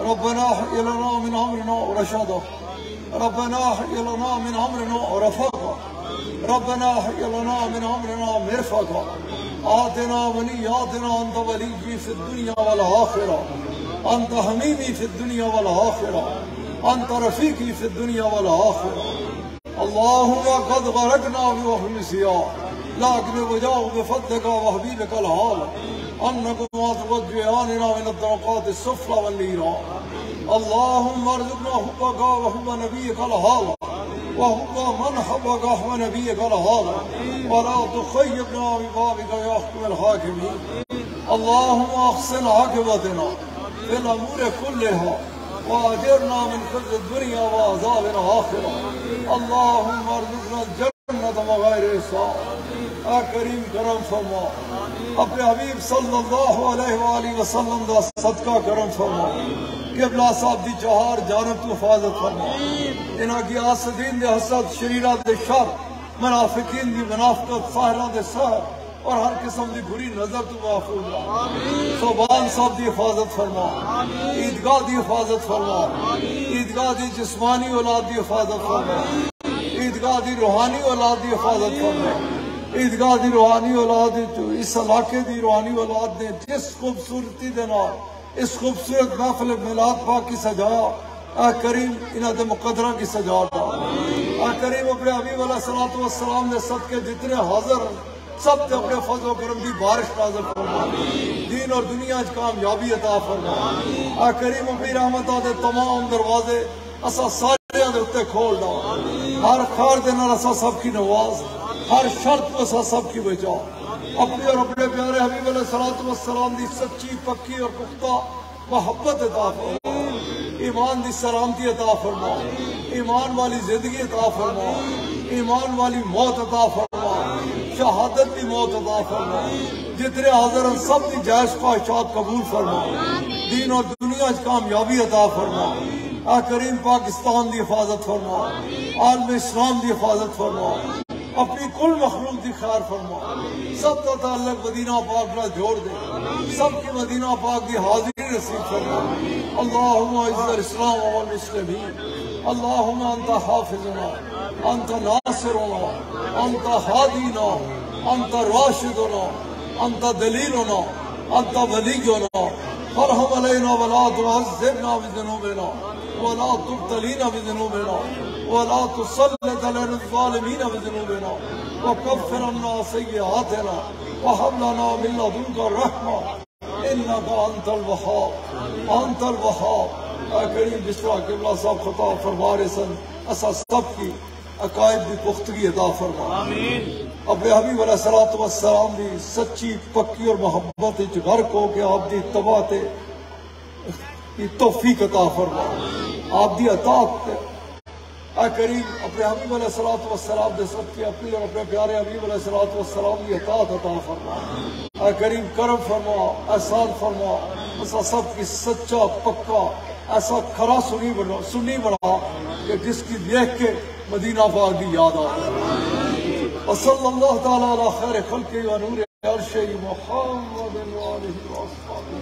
ربنا احي لنا من أمرنا رشدا. ربنا احي لنا من أمرنا رفقا. ربنا احي لنا من أمرنا مرفقا. آتنا ونياتنا أنت وليي في الدنيا والآخرة. أنت حميمي في الدنيا والآخرة. أنت رفيقي في الدنيا والآخرة اللهم قد غرقنا بوهم السياح لكن وجاء بفضلك وحبيبك الحال أنكما توجهاننا من الطرقات السفلى والنيران اللهم ارزقنا حبك وحب نبيك الحال وحب من حبك وحب نبيك الحال. ولا تخيبنا ببابك يا حكم الحاكمين اللهم احسن عاقبتنا في الامور كلها واجرنا من خزي الدنيا وعذاب الاخره اللهم ارزقنا الجنه وغير حساب. اے کریم کرم فرما. اپنے حبیب صلی اللہ علیہ وآلہ وسلم دا صدقہ کرم فرما. قبلہ صاحب دی چہار جانب تو حفاظت فرما. انہاں کی آسدین دے حسد، شریرہ دے شر، منافقین دی منافقت ساہرہ دے سہر اور ہر قسم دی بری نظر تو محفوظ رہا۔ صوبان صاحب دی حفاظت فرما۔ عیدگاہ دی حفاظت فرما۔ عیدگاہ دی جسمانی اولاد دی حفاظت فرما۔ عیدگاہ دی روحانی اولاد دی حفاظت فرما۔ عیدگاہ دی روحانی اولاد اس علاقے دی روحانی اولاد نے جس خوبصورتی دے نال اس خوبصورت محفل میلاد پاک کی سجایا اے کریم انہاں دے مقدرہ کی سجا دا۔ اے کریم اپنے حبیب علیہ والسلام نے صدقے جتنے حاضر ہیں سب تے اپنے فضل و کرم دی بارش نازل فرما دین اور دنیا اچ کامیابی عطا فرما اے کریم اپنی رحمتاں دے تمام دروازے اسا سارے دے اوتے کھول دا ہر خیر دے نال اسا سب کی نواز، ہر شرط کو اسا سب کی بچا اپنے اور اپنے پیارے حبیب علیہ الصلوۃ والسلام دی سچی، پکی اور پختہ محبت عطا فرما۔ ایمان دی سلامتی عطا فرما۔ ایمان والی زندگی عطا فرما۔ ایمان والی موت عطا فرما۔ شہادت کی موت عطا فرما جتنے حاضر ہیں سب کی جائز خواہشات قبول فرما دین اور دنیا کامیابی عطا فرما اے کریم پاکستان دی حفاظت فرما عالم اسلام دی حفاظت فرما اپنی کل مخلوق دی خیر فرما سب کا تعلق مدینہ پاک نہ جوڑ دے۔ سب کی مدینہ پاک دی حاضری نصیب فرما اللہم عز الاسلام والمسلمین۔ اللہم انت حافظنا۔ انت ناصرنا انت حادینا انت راشدنا انت دلیلنا انت ولینا فرحم علینا ولا تعذبنا بذنوبنا، ولا تبتلينا بذنوبنا، ولا تسلط علينا الظالمين بذنوبنا وكفر عنا سيئاتنا وهب لنا من لدنك الرحمة إنك أنت الوهاب أنت الوهاب اے کریم جس طرح قبلہ صاحب خطا فرما رہے سن اسا سب کی عقائد دی پختگی عطا فرما۔ اپنے حبیب علیہ الصلوۃ والسلام دی سچی پکی اور محبت غرق ہو کے آپ دی تے کی توفیق عطا فرما۔ آپ دی تے۔ اے کریم اپنے حبیب علیہ والسلام دے سب کی اپنی اور اپنے پیارے حبیب علیہ والسلام دی اطاعت عطا فرما۔ اے کریم کرم فرما احسان فرما۔ ایسا سب کی سچا پکا ایسا کھرا سنی بنا سنی بنا کہ جس کی دیکھ کے مدینہ پاک دی یاد آ اللہ الله علی خیر خلقی و نور عرشه محمد و آلہ و اصحابہ۔